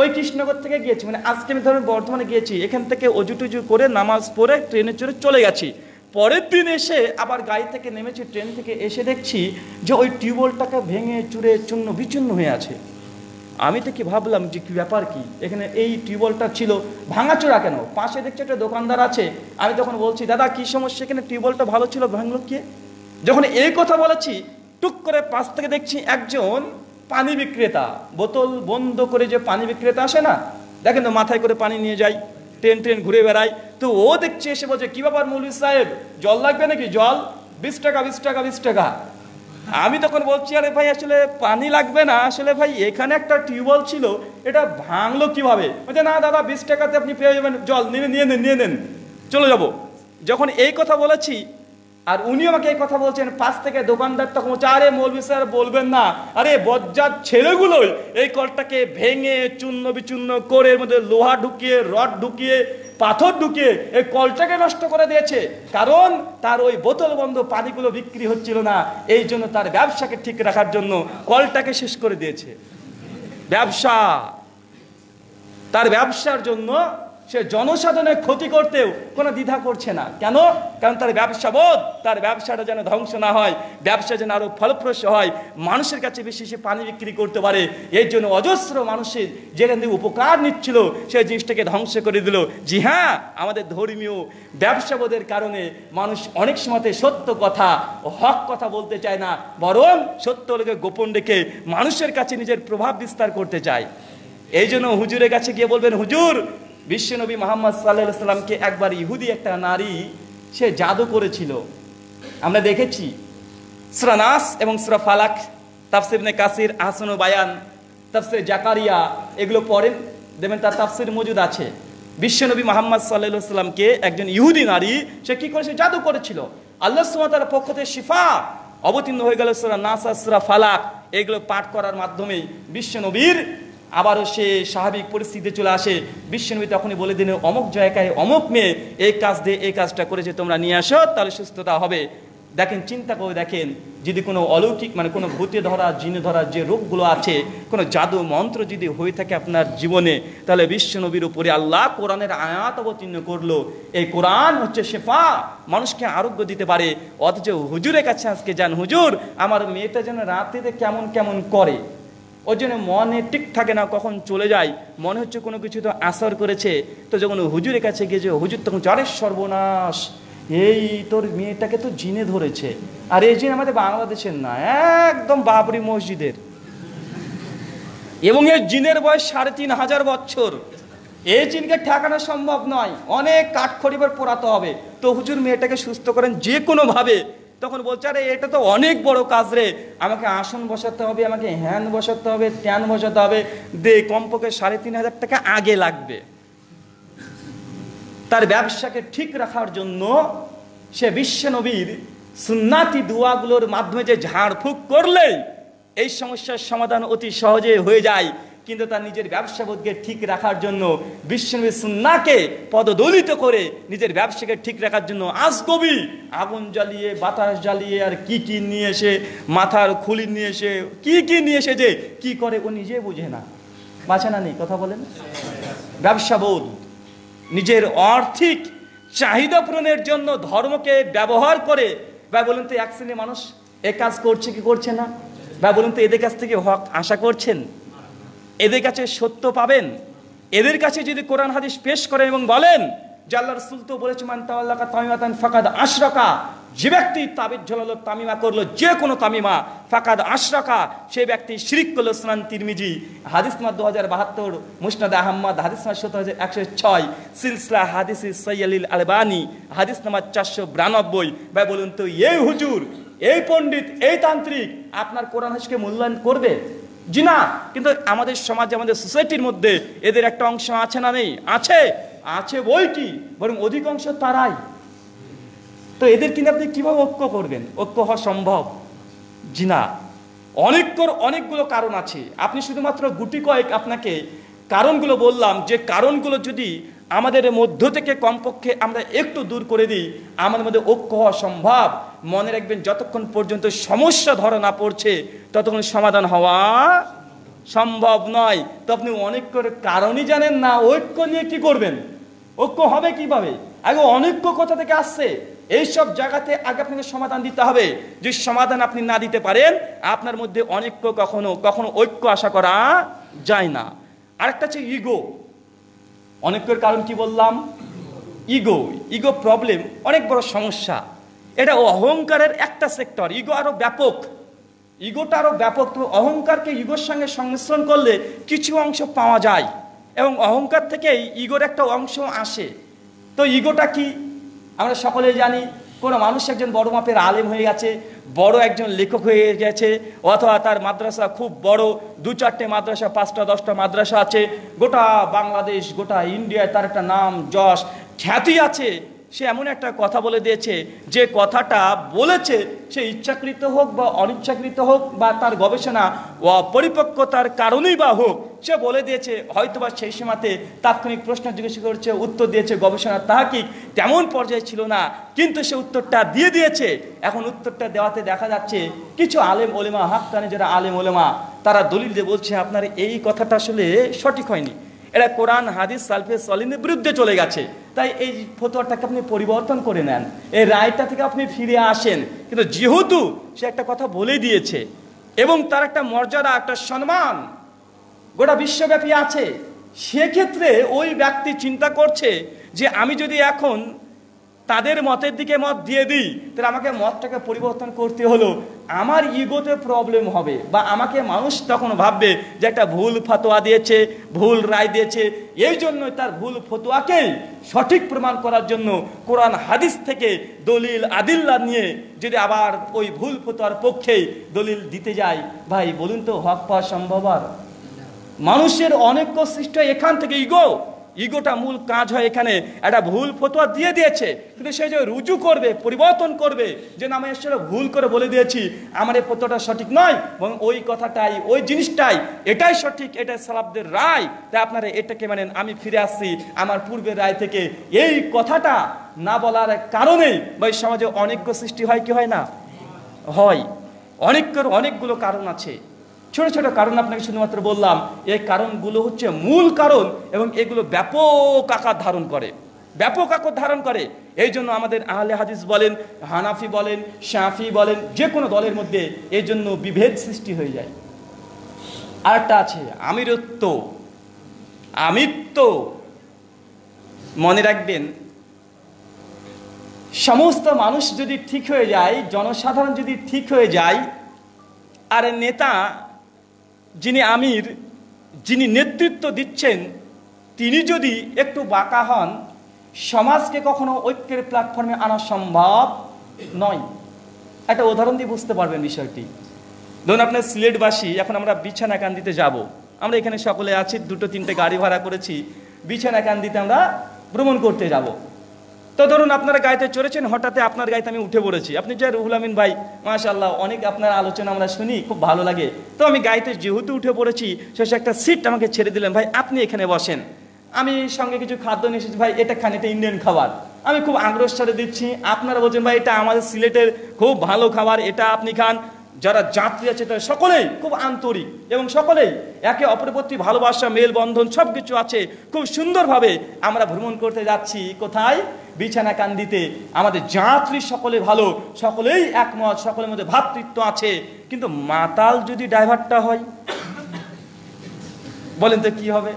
ওই কৃষ্ণনগর থেকে গিয়েছি মানে আজকে আমি ধরুন বর্ধমানে গিয়েছি, এখান থেকে অজু টুজু করে নামাজ পড়ে ট্রেনে চড়ে চলে গেছি। পরের দিন এসে আবার গাড়ি থেকে নেমেছি, ট্রেন থেকে এসে দেখছি যে ওই টিউবওয়েলটাকে ভেঙে চুরে চূর্ণ বিচূর্ণ হয়ে আছে। আমি তো কি ভাবলাম যে কী ব্যাপার কি? এখানে এই টিউবওয়েলটা ছিল, ভাঙাচোরা কেন? পাশে দেখছি একটা দোকানদার আছে। আমি তখন বলছি, দাদা, কি সমস্যা? এখানে টিউবওয়েলটা ভালো ছিল, ভাঙলো কে? যখন এই কথা বলেছি, টুক করে পাশ থেকে দেখছি একজন পানি বিক্রেতা। বোতল বন্ধ করে যে পানি বিক্রেতা আসে না, দেখেন তো মাথায় করে পানি নিয়ে যায়, ট্রেন ট্রেন ঘুরে বেড়ায়। তো ও দেখছে এসে বলছে, কি ব্যাপার মৌলী সাহেব, জল লাগবে নাকি? জল? বিশ টাকা বিশ টাকা বিশ টাকা। আমি তখন বলছি, আরে ভাই, আসলে পানি লাগবে না। আসলে ভাই, এখানে একটা টিউবওয়েল ছিল, এটা ভাঙলো কীভাবে? বলছে, না দাদা, বিশ টাকাতে আপনি পেয়ে যাবেন। জল, নিয়ে নিয়ে নেন নিয়ে নেন। চলে যাব। যখন এই কথা বলেছি আর উনি আমাকে এই কথা বলছেন, পাশ থেকে দোকানদার তখন বলছে, আরে মৌলবি স্যার, বলবেন না। আরে বজ্জার ছেলেগুলোই এই কলটাকে ভেঙে, চূর্ণ বিচূর্ণ করে, এর মধ্যে লোহা ঢুকিয়ে, রড ঢুকিয়ে, পাথর ঢুকিয়ে এই কলটাকে নষ্ট করে দিয়েছে। কারণ তার ওই বোতল বন্ধ পানিগুলো বিক্রি হচ্ছিল না। এই জন্য তার ব্যবসাকে ঠিক রাখার জন্য কলটাকে শেষ করে দিয়েছে। ব্যবসা। তার ব্যবসার জন্য সে জনসাধারণের ক্ষতি করতেও কোনো দ্বিধা করছে না। কেন? কারণ তার ব্যবসা বোধ, তার ব্যবসাটা যেন ধ্বংস না হয়, ব্যবসা যেন আরও ফলপ্রসূ হয়, মানুষের কাছে বেশি সে পানি বিক্রি করতে পারে, এর জন্য অজস্র মানুষের যেখান থেকে উপকার নিচ্ছিল, সেই জিনিসটাকে ধ্বংস করে দিল। জি হ্যাঁ আমাদের ধর্মীয় ব্যবসাবোধের কারণে মানুষ অনেক সময়তে সত্য কথা হক কথা বলতে চায় না, বরং সত্য লোকে গোপন রেখে মানুষের কাছে নিজের প্রভাব বিস্তার করতে চায়। এই জন্য হুজুরের কাছে গিয়ে বলবেন, হুজুর বিশ্বনবী মোহাম্মদ সাল্লাহ সাল্লামকে একবার ইহুদি একটা নারী সে জাদু করেছিল। আমরা দেখেছি স্রানাস এবং স্রা ফালাক তাফসিবনে কাসির, আহসন বায়ান, তাফসির জাকারিয়া, এগুলো পড়েন দেবেন তার তাফসির মজুদ আছে। বিশ্বনবী মোহাম্মদ সাল্লাহ সাল্লামকে একজন ইহুদি নারী, সে কি করেছে জাদু করেছিল? আল্লাহ সুমাতার পক্ষ থেকে শিফা অবতীর্ণ হয়ে গেল সুরা নাসা সুরা ফালাক। এগুলো পাঠ করার মাধ্যমে বিশ্বনবীর আবারও সে স্বাভাবিক পরিস্থিতিতে চলে আসে। বিশ্বনবী তখনই বলে দিলেন, অমুক জায়গায় অমুক মেয়ে, এই কাজ দিয়ে এই কাজটা করেছে, তোমরা নিয়ে আসো, তাহলে সুস্থতা হবে। দেখেন, চিন্তা করে দেখেন, যদি কোনো অলৌকিক মানে কোনো ভূতে ধরা, জিনে ধরা যে রোগগুলো আছে, কোনো জাদু মন্ত্র যদি হয়ে থাকে আপনার জীবনে, তাহলে বিশ্বনবীর উপরে আল্লাহ কোরআনের আয়াত অবতীর্ণ করল। এই কোরআন হচ্ছে শেফা, মানুষকে আরোগ্য দিতে পারে। অথচ হুজুরের কাছে আজকে যান, হুজুর, আমার মেয়েটা যেন রাত্রিতে কেমন কেমন করে? ওর জন্য মনে ঠিক থাকে না কখন চলে যায়। মনে হচ্ছে কোনো কিছু তো আসর করেছে। তো যখন হুজুরের কাছে গিয়েছে হুজুর তখন চারের সর্বনাশ, এই তোর মেয়েটাকে তো জিনে ধরেছে। আর এই জিন আমাদের বাংলাদেশের না, একদম বাবরি মসজিদের। এবং এই জিনের বয়স সাড়ে তিন হাজার বছর। এই জিনকে ঠেকানো সম্ভব নয়। অনেক কাঠখড়িবার পোড়াতে হবে। তো হুজুর মেয়েটাকে সুস্থ করেন যে কোনোভাবে। তখন বলছে, আরে, এটা তো অনেক বড় কাজ রে। আমাকে আসন বসাতে হবে, আমাকে হ্যান বসাতে হবে, ট্যান বসাতে হবে। দে, কমপক্ষে সাড়ে তিন হাজার টাকা আগে লাগবে। তার ব্যবসাকে ঠিক রাখার জন্য সে বিশ্বনবীর সুন্নাতি দোয়াগুলোর মাধ্যমে যে ঝাড়ফুঁক করলেই এই সমস্যার সমাধান অতি সহজে হয়ে যায়। কিন্তু তার নিজের ব্যবসাবোধকে ঠিক রাখার জন্য বিশ্বনবী সুন্নাকে পদদলিত করে নিজের ব্যবসাকে ঠিক রাখার জন্য আজগবি আগুন জ্বালিয়ে, বাতাস জ্বালিয়ে আর কি কি নিয়ে এসে, মাথার খুলি নিয়ে এসে, কি কি নিয়ে এসে যে কি করে ও নিজে বুঝে না। বাঁচে না নেই, কথা বলেন। ব্যবসাবোধ, নিজের আর্থিক চাহিদা পূরণের জন্য ধর্মকে ব্যবহার করে বা বলুন তো, এক শ্রেণির মানুষ এ কাজ করছে কি করছে না? বা বলুন তো, এদের কাছ থেকে হক আশা করছেন? এদের কাছে সত্য পাবেন। এদের কাছে যদি কোরআন হাদিস পেশ করেন এবং বলেন যে আল্লাহ রসুল তো বলেছে, মান তাওয়াল্লাকা তামিমাতান ফাকাদ আশরাকা। যে ব্যক্তি তাবিজ ঝোলালো, তামিমা করল, যে কোনো তামিমা, ফাকাদ আশরাকা। সে ব্যক্তি শিরিক করল, স্নান তিরমিজি। হাদিস নাম্বার দু হাজার বাহাত্তর, মুসনাদ আহম্মদ হাদিসমা সত্তর হাজার একশো ছয়, সিলসিলা হাদিস সৈয়ালিল আলবানি, হাদিস নাম্বার চারশো বিরানব্বই। ভাই, বলুন তো, এই হুজুর, এই পণ্ডিত, এই তান্ত্রিক, আপনার কোরআন হাদিসকে মূল্যায়ন করবে? জি না, কিন্তু আমাদের সমাজে, আমাদের সোসাইটির মধ্যে এদের একটা অংশ আছে না নেই? আছে। আছে বইটি বরং অধিকাংশ তারাই। তো এদের কিনে আপনি কীভাবে ঐক্য করবেন? ঐক্য হওয়া সম্ভব? জিনা না। অনেক অনেকগুলো কারণ আছে। আপনি শুধুমাত্র গুটি কয়েক আপনাকে কারণগুলো বললাম, যে কারণগুলো যদি আমাদের মধ্য থেকে কমপক্ষে আমরা একটু দূর করে দিই। আমাদের মধ্যে ঐক্য হওয়া সম্ভব। মনে রাখবেন, যতক্ষণ পর্যন্ত সমস্যা ধরা না পড়ছে, ততক্ষণ সমাধান হওয়া সম্ভব নয়। তো আপনি অনেক করে কারণই জানেন না, ঐক্য নিয়ে কি করবেন? ঐক্য হবে কীভাবে? আগে অনৈক্য কোথা থেকে আসছে। এইসব জায়গাতে আগে আপনাকে সমাধান দিতে হবে। যে সমাধান আপনি না দিতে পারেন, আপনার মধ্যে অনৈক্য কখনো কখনো ঐক্য আশা করা যায় না। আরেকটা হচ্ছে ইগো অনেকের কারণ কি বললাম? ইগো ইগো প্রবলেম অনেক বড় সমস্যা। এটা অহংকারের একটা সেক্টর ইগো আরও ব্যাপক। ইগোটা আরও ব্যাপক, তো অহংকারকে ইগোর সঙ্গে সংমিশ্রণ করলে কিছু অংশ পাওয়া যায়। এবং অহংকার থেকেই ইগোর একটা অংশ আসে। তো ইগোটা কি? আমরা সকলে জানি, কোনো মানুষ একজন বড় মাপের আলেম হয়ে গেছে বড় একজন লেখক হয়ে গেছে, অথবা তার মাদ্রাসা খুব বড়, দু চারটে মাদ্রাসা, পাঁচটা, দশটা মাদ্রাসা আছে। গোটা বাংলাদেশ, গোটা ইন্ডিয়ায় তার একটা নাম, যশ, খ্যাতি আছে। সে এমন একটা কথা বলে দিয়েছে, যে কথাটা বলেছে, সে ইচ্ছাকৃত হোক বা অনিচ্ছাকৃত হোক বা তার গবেষণা ও অপরিপক্কতার কারণেই বা হোক, সে বলে দিয়েছে, হয়তোবা সেই সীমাতে তাৎক্ষণিক প্রশ্ন জিজ্ঞেস করেছে, উত্তর দিয়েছে গবেষণা তাহাকিক, তেমন পর্যায়ে ছিল না, কিন্তু সে উত্তরটা দিয়ে দিয়েছে। এখন উত্তরটা দেওয়াতে দেখা যাচ্ছে, কিছু আলেম ওলেমা, হাক্কানি যারা আলেম ওলেমা, তারা দলিল দিয়ে বলছে, আপনার এই কথাটা আসলে সঠিক হয়নি। এরা কোরআন, হাদিস, সালফে সলিনের বিরুদ্ধে চলে গেছে। তাই এই ফতোয়াটাকে আপনি পরিবর্তন করে নেন। এই রায়টা থেকে আপনি ফিরে আসেন। কিন্তু যেহেতু সে একটা কথা বলে দিয়েছে, এবং তার একটা মর্যাদা, একটা সম্মান গোটা বিশ্বব্যাপী আছে, সেক্ষেত্রে ওই ব্যক্তি চিন্তা করছে যে, আমি যদি এখন তাদের মতের দিকে মত দিয়ে দিই, তাহলে আমাকে মতটাকে পরিবর্তন করতে হলো। আমার ইগোতে প্রবলেম হবে, বা আমাকে মানুষ তখন ভাববে যে একটা ভুল ফতোয়া দিয়েছে, ভুল রায় দিয়েছে। এই জন্য তার ভুল ফতোয়াকেই সঠিক প্রমাণ করার জন্য কোরআন হাদিস থেকে দলিল আদিল্লা নিয়ে যদি আবার ওই ভুল ফতোয়ার পক্ষেই দলিল দিতে যায়, ভাই বলুন তো হক পাওয়া সম্ভব আর? মানুষের অনেক সৃষ্ট এখান থেকে ইগো। ইগোটা মূল কাজ হয় এখানে। একটা ভুল ফতোয়া দিয়ে দিয়েছে, কিন্তু সে যে রুজু করবে, পরিবর্তন করবে, যে না, আমি ভুল করে বলে দিয়েছি, আমার এই ফতোয়াটা সঠিক নয় এবং ওই কথাটাই, ওই জিনিসটাই, এটাই সঠিক এটাই সালাবদের রায়। তাই আপনারা এটাকে মানেন, আমি ফিরে আসছি আমার পূর্বের রায় থেকে। এই কথাটা না বলার কারণেই বা সমাজে অনেক সৃষ্টি হয় কি হয় না? হয়। অনেক অনেকগুলো কারণ আছে। ছোট ছোট কারণ আপনাকে শুধুমাত্র বললাম, এই কারণগুলো হচ্ছে মূল কারণ এবং এগুলো ব্যাপক আকার ধারণ করে। ব্যাপক আকার ধারণ করে। এই জন্য আমাদের আহলে হাদিস বলেন, হানাফি বলেন, শাফি বলেন, যে কোনো দলের মধ্যে এই জন্য বিভেদ সৃষ্টি হয়ে যায়। আরেকটা আছে, আমিরত্ব। আমিত্ব, মনে রাখবেন, সমস্ত মানুষ যদি ঠিক হয়ে যায়, জনসাধারণ যদি ঠিক হয়ে যায়, আর নেতা যিনি আমির, যিনি নেতৃত্ব দিচ্ছেন, তিনি যদি একটু বাঁকা হন, সমাজকে কখনো ঐক্যের প্ল্যাটফর্মে আনা সম্ভব নয়। একটা উদাহরণ দিয়ে বুঝতে পারবেন বিষয়টি। ধরুন আপনার সিলেটবাসী, এখন আমরা বিছানা কান্দিতে যাব। আমরা এখানে সকলে আছি, দুটো তিনটে গাড়ি ভাড়া করেছি। বিছানা কান্দিতে আমরা ভ্রমণ করতে যাব। তো ধরুন আপনারা গাড়িতে চড়েছেন, হঠাৎ আপনার গাড়িতে আমি উঠে পড়েছি। আপনি যে রুহুল আমিন ভাই মাশাল্লাহ অনেক আপনার আলোচনা আমরা শুনি, খুব ভালো লাগে। তো আমি গাড়িতে যেহেতু উঠে পড়েছি, শেষে একটা সিট আমাকে ছেড়ে দিলেন, ভাই, আপনি এখানে বসেন। আমি সঙ্গে কিছু খাদ্য নিয়ে এসেছি, ভাই, এটা খান, এটা ইন্ডিয়ান খাবার। আমি খুব আগ্রহ সাথে দিচ্ছি, আপনারা বলছেন, ভাই, এটা আমাদের সিলেটের খুব ভালো খাবার, এটা আপনি খান। যারা যাত্রী আছে তারা সকলেই খুব আন্তরিক এবং সকলেই একে অপরের প্রতি ভালোবাসা, মেলবন্ধন সব কিছু আছে। খুব সুন্দরভাবে আমরা ভ্রমণ করতে যাচ্ছি। কোথায়? বিছানা কান্দিতে। আমাদের যাত্রী সকলে ভালো, সকলেই একমত, সকলের মধ্যে ভাতৃত্ব আছে। কিন্তু মাতাল যদি ড্রাইভারটা হয়, বলেন তো কি হবে?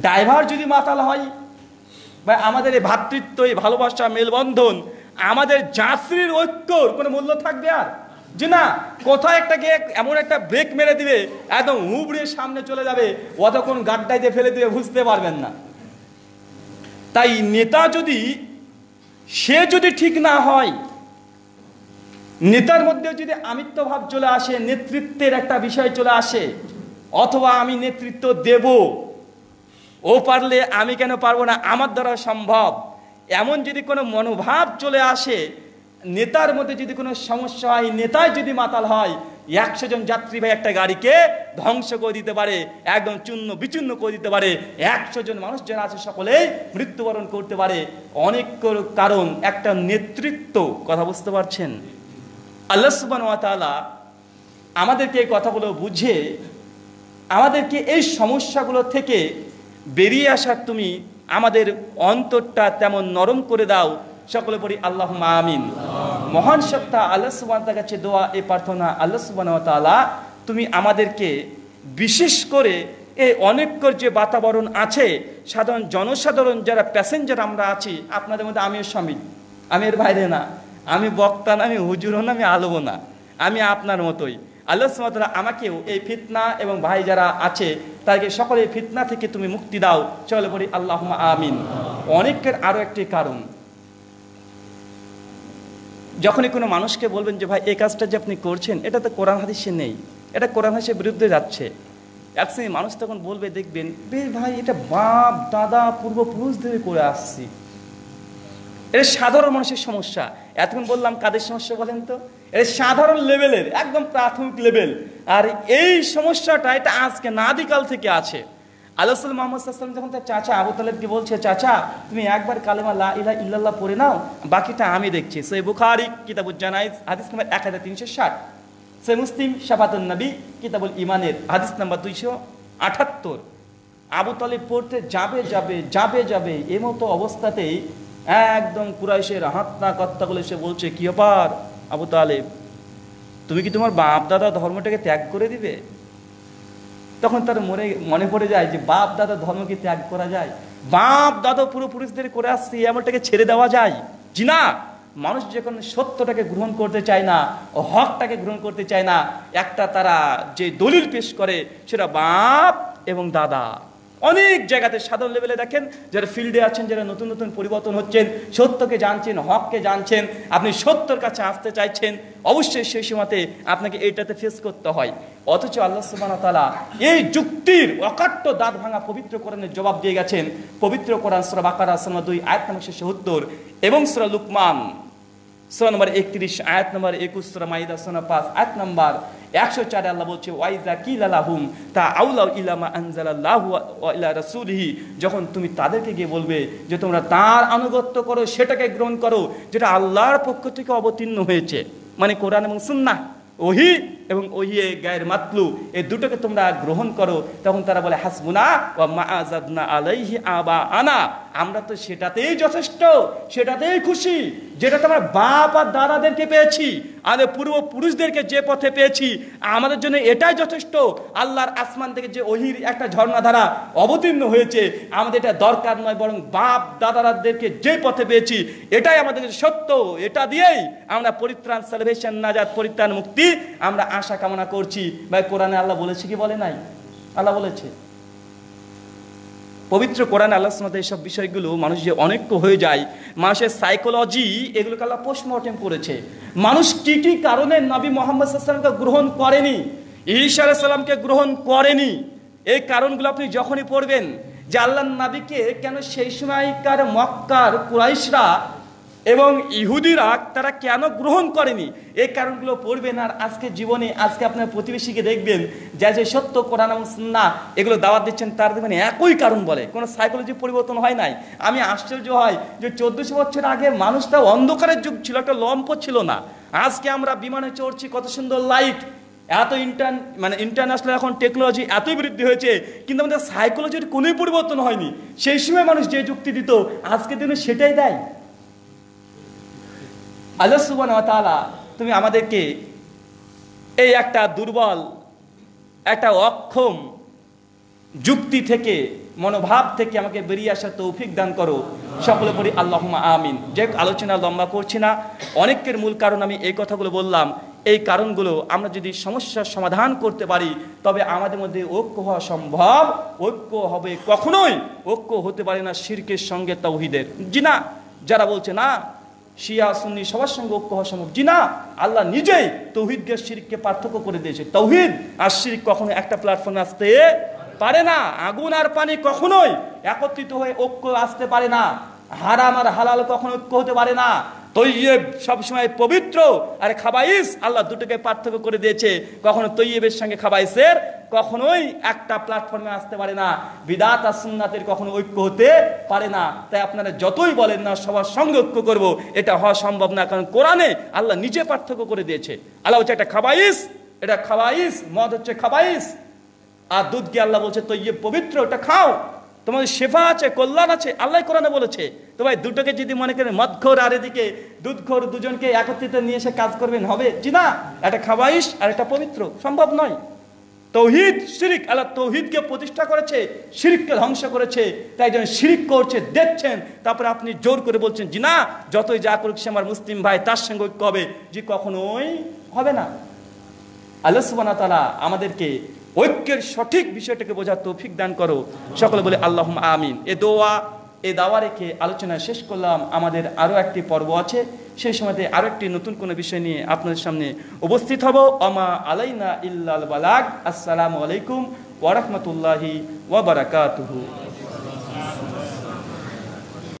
ড্রাইভার যদি মাতাল হয় বা আমাদের এই ভাতৃত্ব, এই ভালোবাসা, মেলবন্ধন, আমাদের যাত্রীর ঐক্যর কোনো মূল্য থাকবে আর? যে না কোথায় একটা গিয়ে এমন একটা ব্রেক মেরে দিবে, একদম হুবড়ে সামনে চলে যাবে, অতক্ষণ গাড্ডাইতে ফেলে দিবে, বুঝতে পারবেন না। তাই নেতা যদি, সে যদি ঠিক না হয়, নেতার মধ্যে যদি আমিত্ব ভাব চলে আসে, নেতৃত্বের একটা বিষয় চলে আসে, অথবা আমি নেতৃত্ব দেব, ও পারলে আমি কেন পারব না? আমার দ্বারা সম্ভব। এমন যদি কোনো মনোভাব চলে আসে নেতার মধ্যে যদি কোনো সমস্যা হয়, নেতায় যদি মাতাল হয়, একশো জন যাত্রী ভাই একটা গাড়িকে ধ্বংস করে দিতে পারে, একদম চূর্ণ বিচূর্ণ করে দিতে পারে, একশো জন মানুষ যারা আছে সকলেই মৃত্যুবরণ করতে পারে। অনেক কারণ একটা নেতৃত্ব, কথা বুঝতে পারছেন? আল্লাহ সুবান ওয়াতালা আমাদেরকে এই কথাগুলো বুঝে আমাদেরকে এই সমস্যাগুলো থেকে বেরিয়ে আসার তুমি আমাদের অন্তরটা তেমন নরম করে দাও সকলে পড়ি আল্লাহ আমিন। মহান সত্তা আল্লাহ সুবান কাছে দোয়া, এই প্রার্থনা আল্লাহ সুবানতালা তুমি আমাদেরকে বিশেষ করে এই অনেকর যে বাতাবরণ আছে, সাধারণ জনসাধারণ যারা প্যাসেঞ্জার আমরা আছি, আপনাদের মধ্যে আমিও স্বামী আমি এর বাইরে না। আমি বক্তা না, আমি হুজুরও না, আমি আলবো না। আমি আপনার মতোই। আল্লাহ সুমাতালা আমাকেও এই ফিতনা এবং ভাই যারা আছে, তাদেরকে সকলে ফিতনা থেকে তুমি মুক্তি দাও। চলে বলি আল্লাহ আমিন। অনেকের আরও একটি কারণ। যখনই কোনো মানুষকে বলবেন যে, ভাই, এই কাজটা যে আপনি করছেন, এটা তো কোরআন হাদিসে নেই। এটা কোরআন হাদিসের বিরুদ্ধে যাচ্ছে। এক মানুষ তখন বলবে, দেখবেন বেশ ভাই, এটা বাপ, দাদা, পূর্বপুরুষদের করে আসছি। এটা সাধারণ মানুষের সমস্যা। এতক্ষণ বললাম, কাদের সমস্যা বলেন তো? এটা সাধারণ লেভেলের একদম প্রাথমিক লেভেল আর এই সমস্যাটা, এটা আজকে নাদিকাল থেকে আছে। আল্লাহ মোহাম্মদ যখন তার চাচা আবু তালেবকে বলছে, চাচা, তুমি একবার কালেমা লা ইলা ইল্লাল্লাহ পড়ে নাও, বাকিটা আমি দেখছি। সে বুখারি, কিতাবুল জানাইজ, হাদিস নাম্বার এক হাজার তিনশো ষাট। সে মুসলিম শাফাতুল নবী, কিতাবুল ইমানের হাদিস নাম্বার দুইশো আটাত্তর। আবু তালেব পড়তে যাবে যাবে যাবে যাবে, এ মতো অবস্থাতেই একদম কুরাইশের হাত না বলে সে বলছে, কি ব্যাপার আবু তালেব? তুমি কি তোমার বাপ দাদা ধর্মটাকে ত্যাগ করে দিবে? তখন তার মনে মনে পড়ে যায় যে বাপ দাদা ধর্মকে ত্যাগ করা যায়। বাপ দাদা পুরোপুরুষদের করে আসছে এমনটাকে ছেড়ে দেওয়া যায়। জি না, মানুষ যখন সত্যটাকে গ্রহণ করতে চায় না হকটাকে গ্রহণ করতে চায় না, একটা তারা যে দলিল পেশ করে, সেটা বাপ এবং দাদা। অনেক জায়গাতে সাধারণ লেভেলে দেখেন, যারা ফিল্ডে আছেন, যারা নতুন নতুন পরিবর্তন হচ্ছেন, সত্যকে জানছেন, হককে জানছেন, আপনি সত্যর কাছে আসতে চাইছেন, অবশ্যই সেই সময়তে আপনাকে এইটাতে ফেস করতে হয়। অথচ আল্লাহ সুবাহ তালা এই যুক্তির অকাট্য দাঁত ভাঙা পবিত্র কোরআনের জবাব দিয়ে গেছেন। পবিত্র কোরআন সুরা বাকারা সোনা দুই, আয়াত নম্বর সত্তর এবং সুরা লুকমান। সুরা নম্বর একত্রিশ, আয়াত নম্বর একুশ, সুরা মাইদা সোনা পাঁচ, আয়াত নম্বর একশো চারে আল্লাহ বলছে ওয়াইজা কি লালাহুম, তা আউলাউ ইলামা আনজালাল্লাহু ইলা রাসূলিহি। যখন তুমি তাদেরকে গিয়ে বলবে যে তোমরা তার আনুগত্য করো, সেটাকে গ্রহণ করো, যেটা আল্লাহর পক্ষ থেকে অবতীর্ণ হয়েছে মানে কোরআন এবং সুন্নাহ, ওহি এবং ওহিয়ে গায়ের মাতলু এই দুটোকে তোমরা গ্রহণ করো। তখন তারা বলে, হাসবুনা ও মা আজাদনা আলাইহি আবা আনা আমরা তো সেটাতেই যথেষ্ট, সেটাতেই খুশি, যেটা তোমার বাপ আর দাদাদেরকে পেয়েছি আমাদের পূর্বপুরুষদেরকে যে পথে পেয়েছি, আমাদের জন্য এটাই যথেষ্ট। আল্লাহর আসমান থেকে যে ওহির একটা ঝর্ণাধারা অবতীর্ণ হয়েছে, আমাদের এটা দরকার নয়, বরং বাপ দাদাদেরকে যে পথে পেয়েছি, এটাই আমাদের সত্য। এটা দিয়েই আমরা পরিত্রাণ সালভেশন নাজাদ পরিত্রাণ, মুক্তি আমরা আশা কামনা করছি। ভাই, কোরআনে আল্লাহ বলেছে কি বলে নাই? আল্লাহ বলেছে। পবিত্র কোরআন আল্লাহ সামতে এইসব বিষয়গুলো মানুষ যে অনেক্য হয়ে যায়, মানুষের সাইকোলজি এগুলোকে আল্লাহ পোস্টমর্টেম করেছে। মানুষ কি কি কারণে নবী মোহাম্মদ সাল্লামকে গ্রহণ করেনি ঈশা সাল্লামকে গ্রহণ করেনি, এই কারণগুলো আপনি যখনই পড়বেন যে আল্লাহ নাবিকে কেন সেই সময়কার মক্কার কুরাইশরা এবং ইহুদিরা তারা কেন গ্রহণ করেনি? এই কারণগুলো পড়বেন আর আজকে জীবনে, আজকে আপনার প্রতিবেশীকে দেখবেন, যা যে সত্য, কোরআন এবং সুন্না এগুলো দাওয়াত দিচ্ছেন, তার দেখবেন একই কারণ বলে। কোনো সাইকোলজি পরিবর্তন হয় নাই। আমি আশ্চর্য হয় যে চোদ্দশো বছর আগে মানুষটা অন্ধকারের যুগ ছিল, একটা লম্প ছিল না। আজকে আমরা বিমানে চড়ছি, কত সুন্দর লাইট এত ইন্টার মানে ইন্টারন্যাশনাল এখন টেকনোলজি এতই বৃদ্ধি হয়েছে, কিন্তু আমাদের সাইকোলজির কোনোই পরিবর্তন হয়নি। সেই সময় মানুষ যে যুক্তি দিত, আজকের দিনে সেটাই দেয়। আল্লাহ সুবান তালা তুমি আমাদেরকে এই একটা দুর্বল, একটা অক্ষম যুক্তি থেকে, মনোভাব থেকে আমাকে বেরিয়ে আসার তৌফিক দান করো। সকলে পড়ি আল্লাহ আমিন। যে আলোচনা লম্বা করছি না, অনেকের মূল কারণ আমি এই কথাগুলো বললাম। এই কারণগুলো আমরা যদি সমস্যার সমাধান করতে পারি, তবে আমাদের মধ্যে ঐক্য হওয়া সম্ভব। ঐক্য হবে কখনোই। ঐক্য হতে পারে না শিরকের সঙ্গে তৌহিদের। জি না, যারা বলছে, না শিয়া, সুন্নি সবার সঙ্গে ঐক্য হওয়া সম্ভব। জি না, আল্লাহ নিজেই তৌহিদ তৌহিদকে, শিরিককে পার্থক্য করে দিয়েছে। তৌহিদ আর শিরিক কখনো একটা প্ল্যাটফর্মে আসতে পারে না। আগুন আর পানি কখনোই একত্রিত হয়ে ঐক্য আসতে পারে না। হারাম আর হালাল কখনো ঐক্য হতে পারে না। তৈয়েব সবসময় পবিত্র, আর খাবাইস আল্লাহ দুটোকে পার্থক্য করে দিয়েছে। কখনো তৈয়েবের সঙ্গে খাবাইসের কখনোই একটা প্ল্যাটফর্মে আসতে পারে না। বিদাত সুন্নাতের কখনো ঐক্য হতে পারে না। তাই আপনারা যতই বলেন না, সবার সঙ্গে ঐক্য করব। এটা হওয়া সম্ভব না, কারণ কোরআনে আল্লাহ নিজে পার্থক্য করে দিয়েছে। আল্লাহ হচ্ছে একটা খাবাইস এটা খাবাইস মদ হচ্ছে খাবাইস আর দুধকে আল্লাহ বলছে তৈয়ে পবিত্র, ওটা খাও। তোমাদের শেফা আছে, কল্যাণ আছে, আল্লাহ কোরআনে বলেছে। তো ভাই, দুটোকে যদি মনে করেন, মদখোর আর এদিকে দুধখোর দুজনকে একত্রিত নিয়ে এসে কাজ করবেন, হবে জি না? একটা খাবাইশ আর একটা পবিত্র, সম্ভব নয়। তৌহিদ শিরিক, আল্লাহ তৌহিদকে প্রতিষ্ঠা করেছে, শিরিককে ধ্বংস করেছে, তাই জন্য শিরিক করছে, দেখছেন, তারপরে আপনি জোর করে বলছেন, জি না, যতই যা করুক সে আমার মুসলিম ভাই, তার সঙ্গে ঐক্য হবে। যে কখনোই হবে না। আল্লাহ সুবানা তালা আমাদেরকে ঐক্যের সঠিক বিষয়টাকে বোঝার তৌফিক দান করো। সকলে বলে আল্লাহ আমিন। এ দোয়া এ দাওয়া রেখে আলোচনা শেষ করলাম। আমাদের আরও একটি পর্ব আছে। সেই সময়তে আরও একটি নতুন কোনো বিষয় নিয়ে আপনাদের সামনে উপস্থিত হব। অমা আলাইনা ইল্লাল বালাক আসসালামু আলাইকুম ওয়ারহমতুল্লাহি ওয়াবারাকাতুহু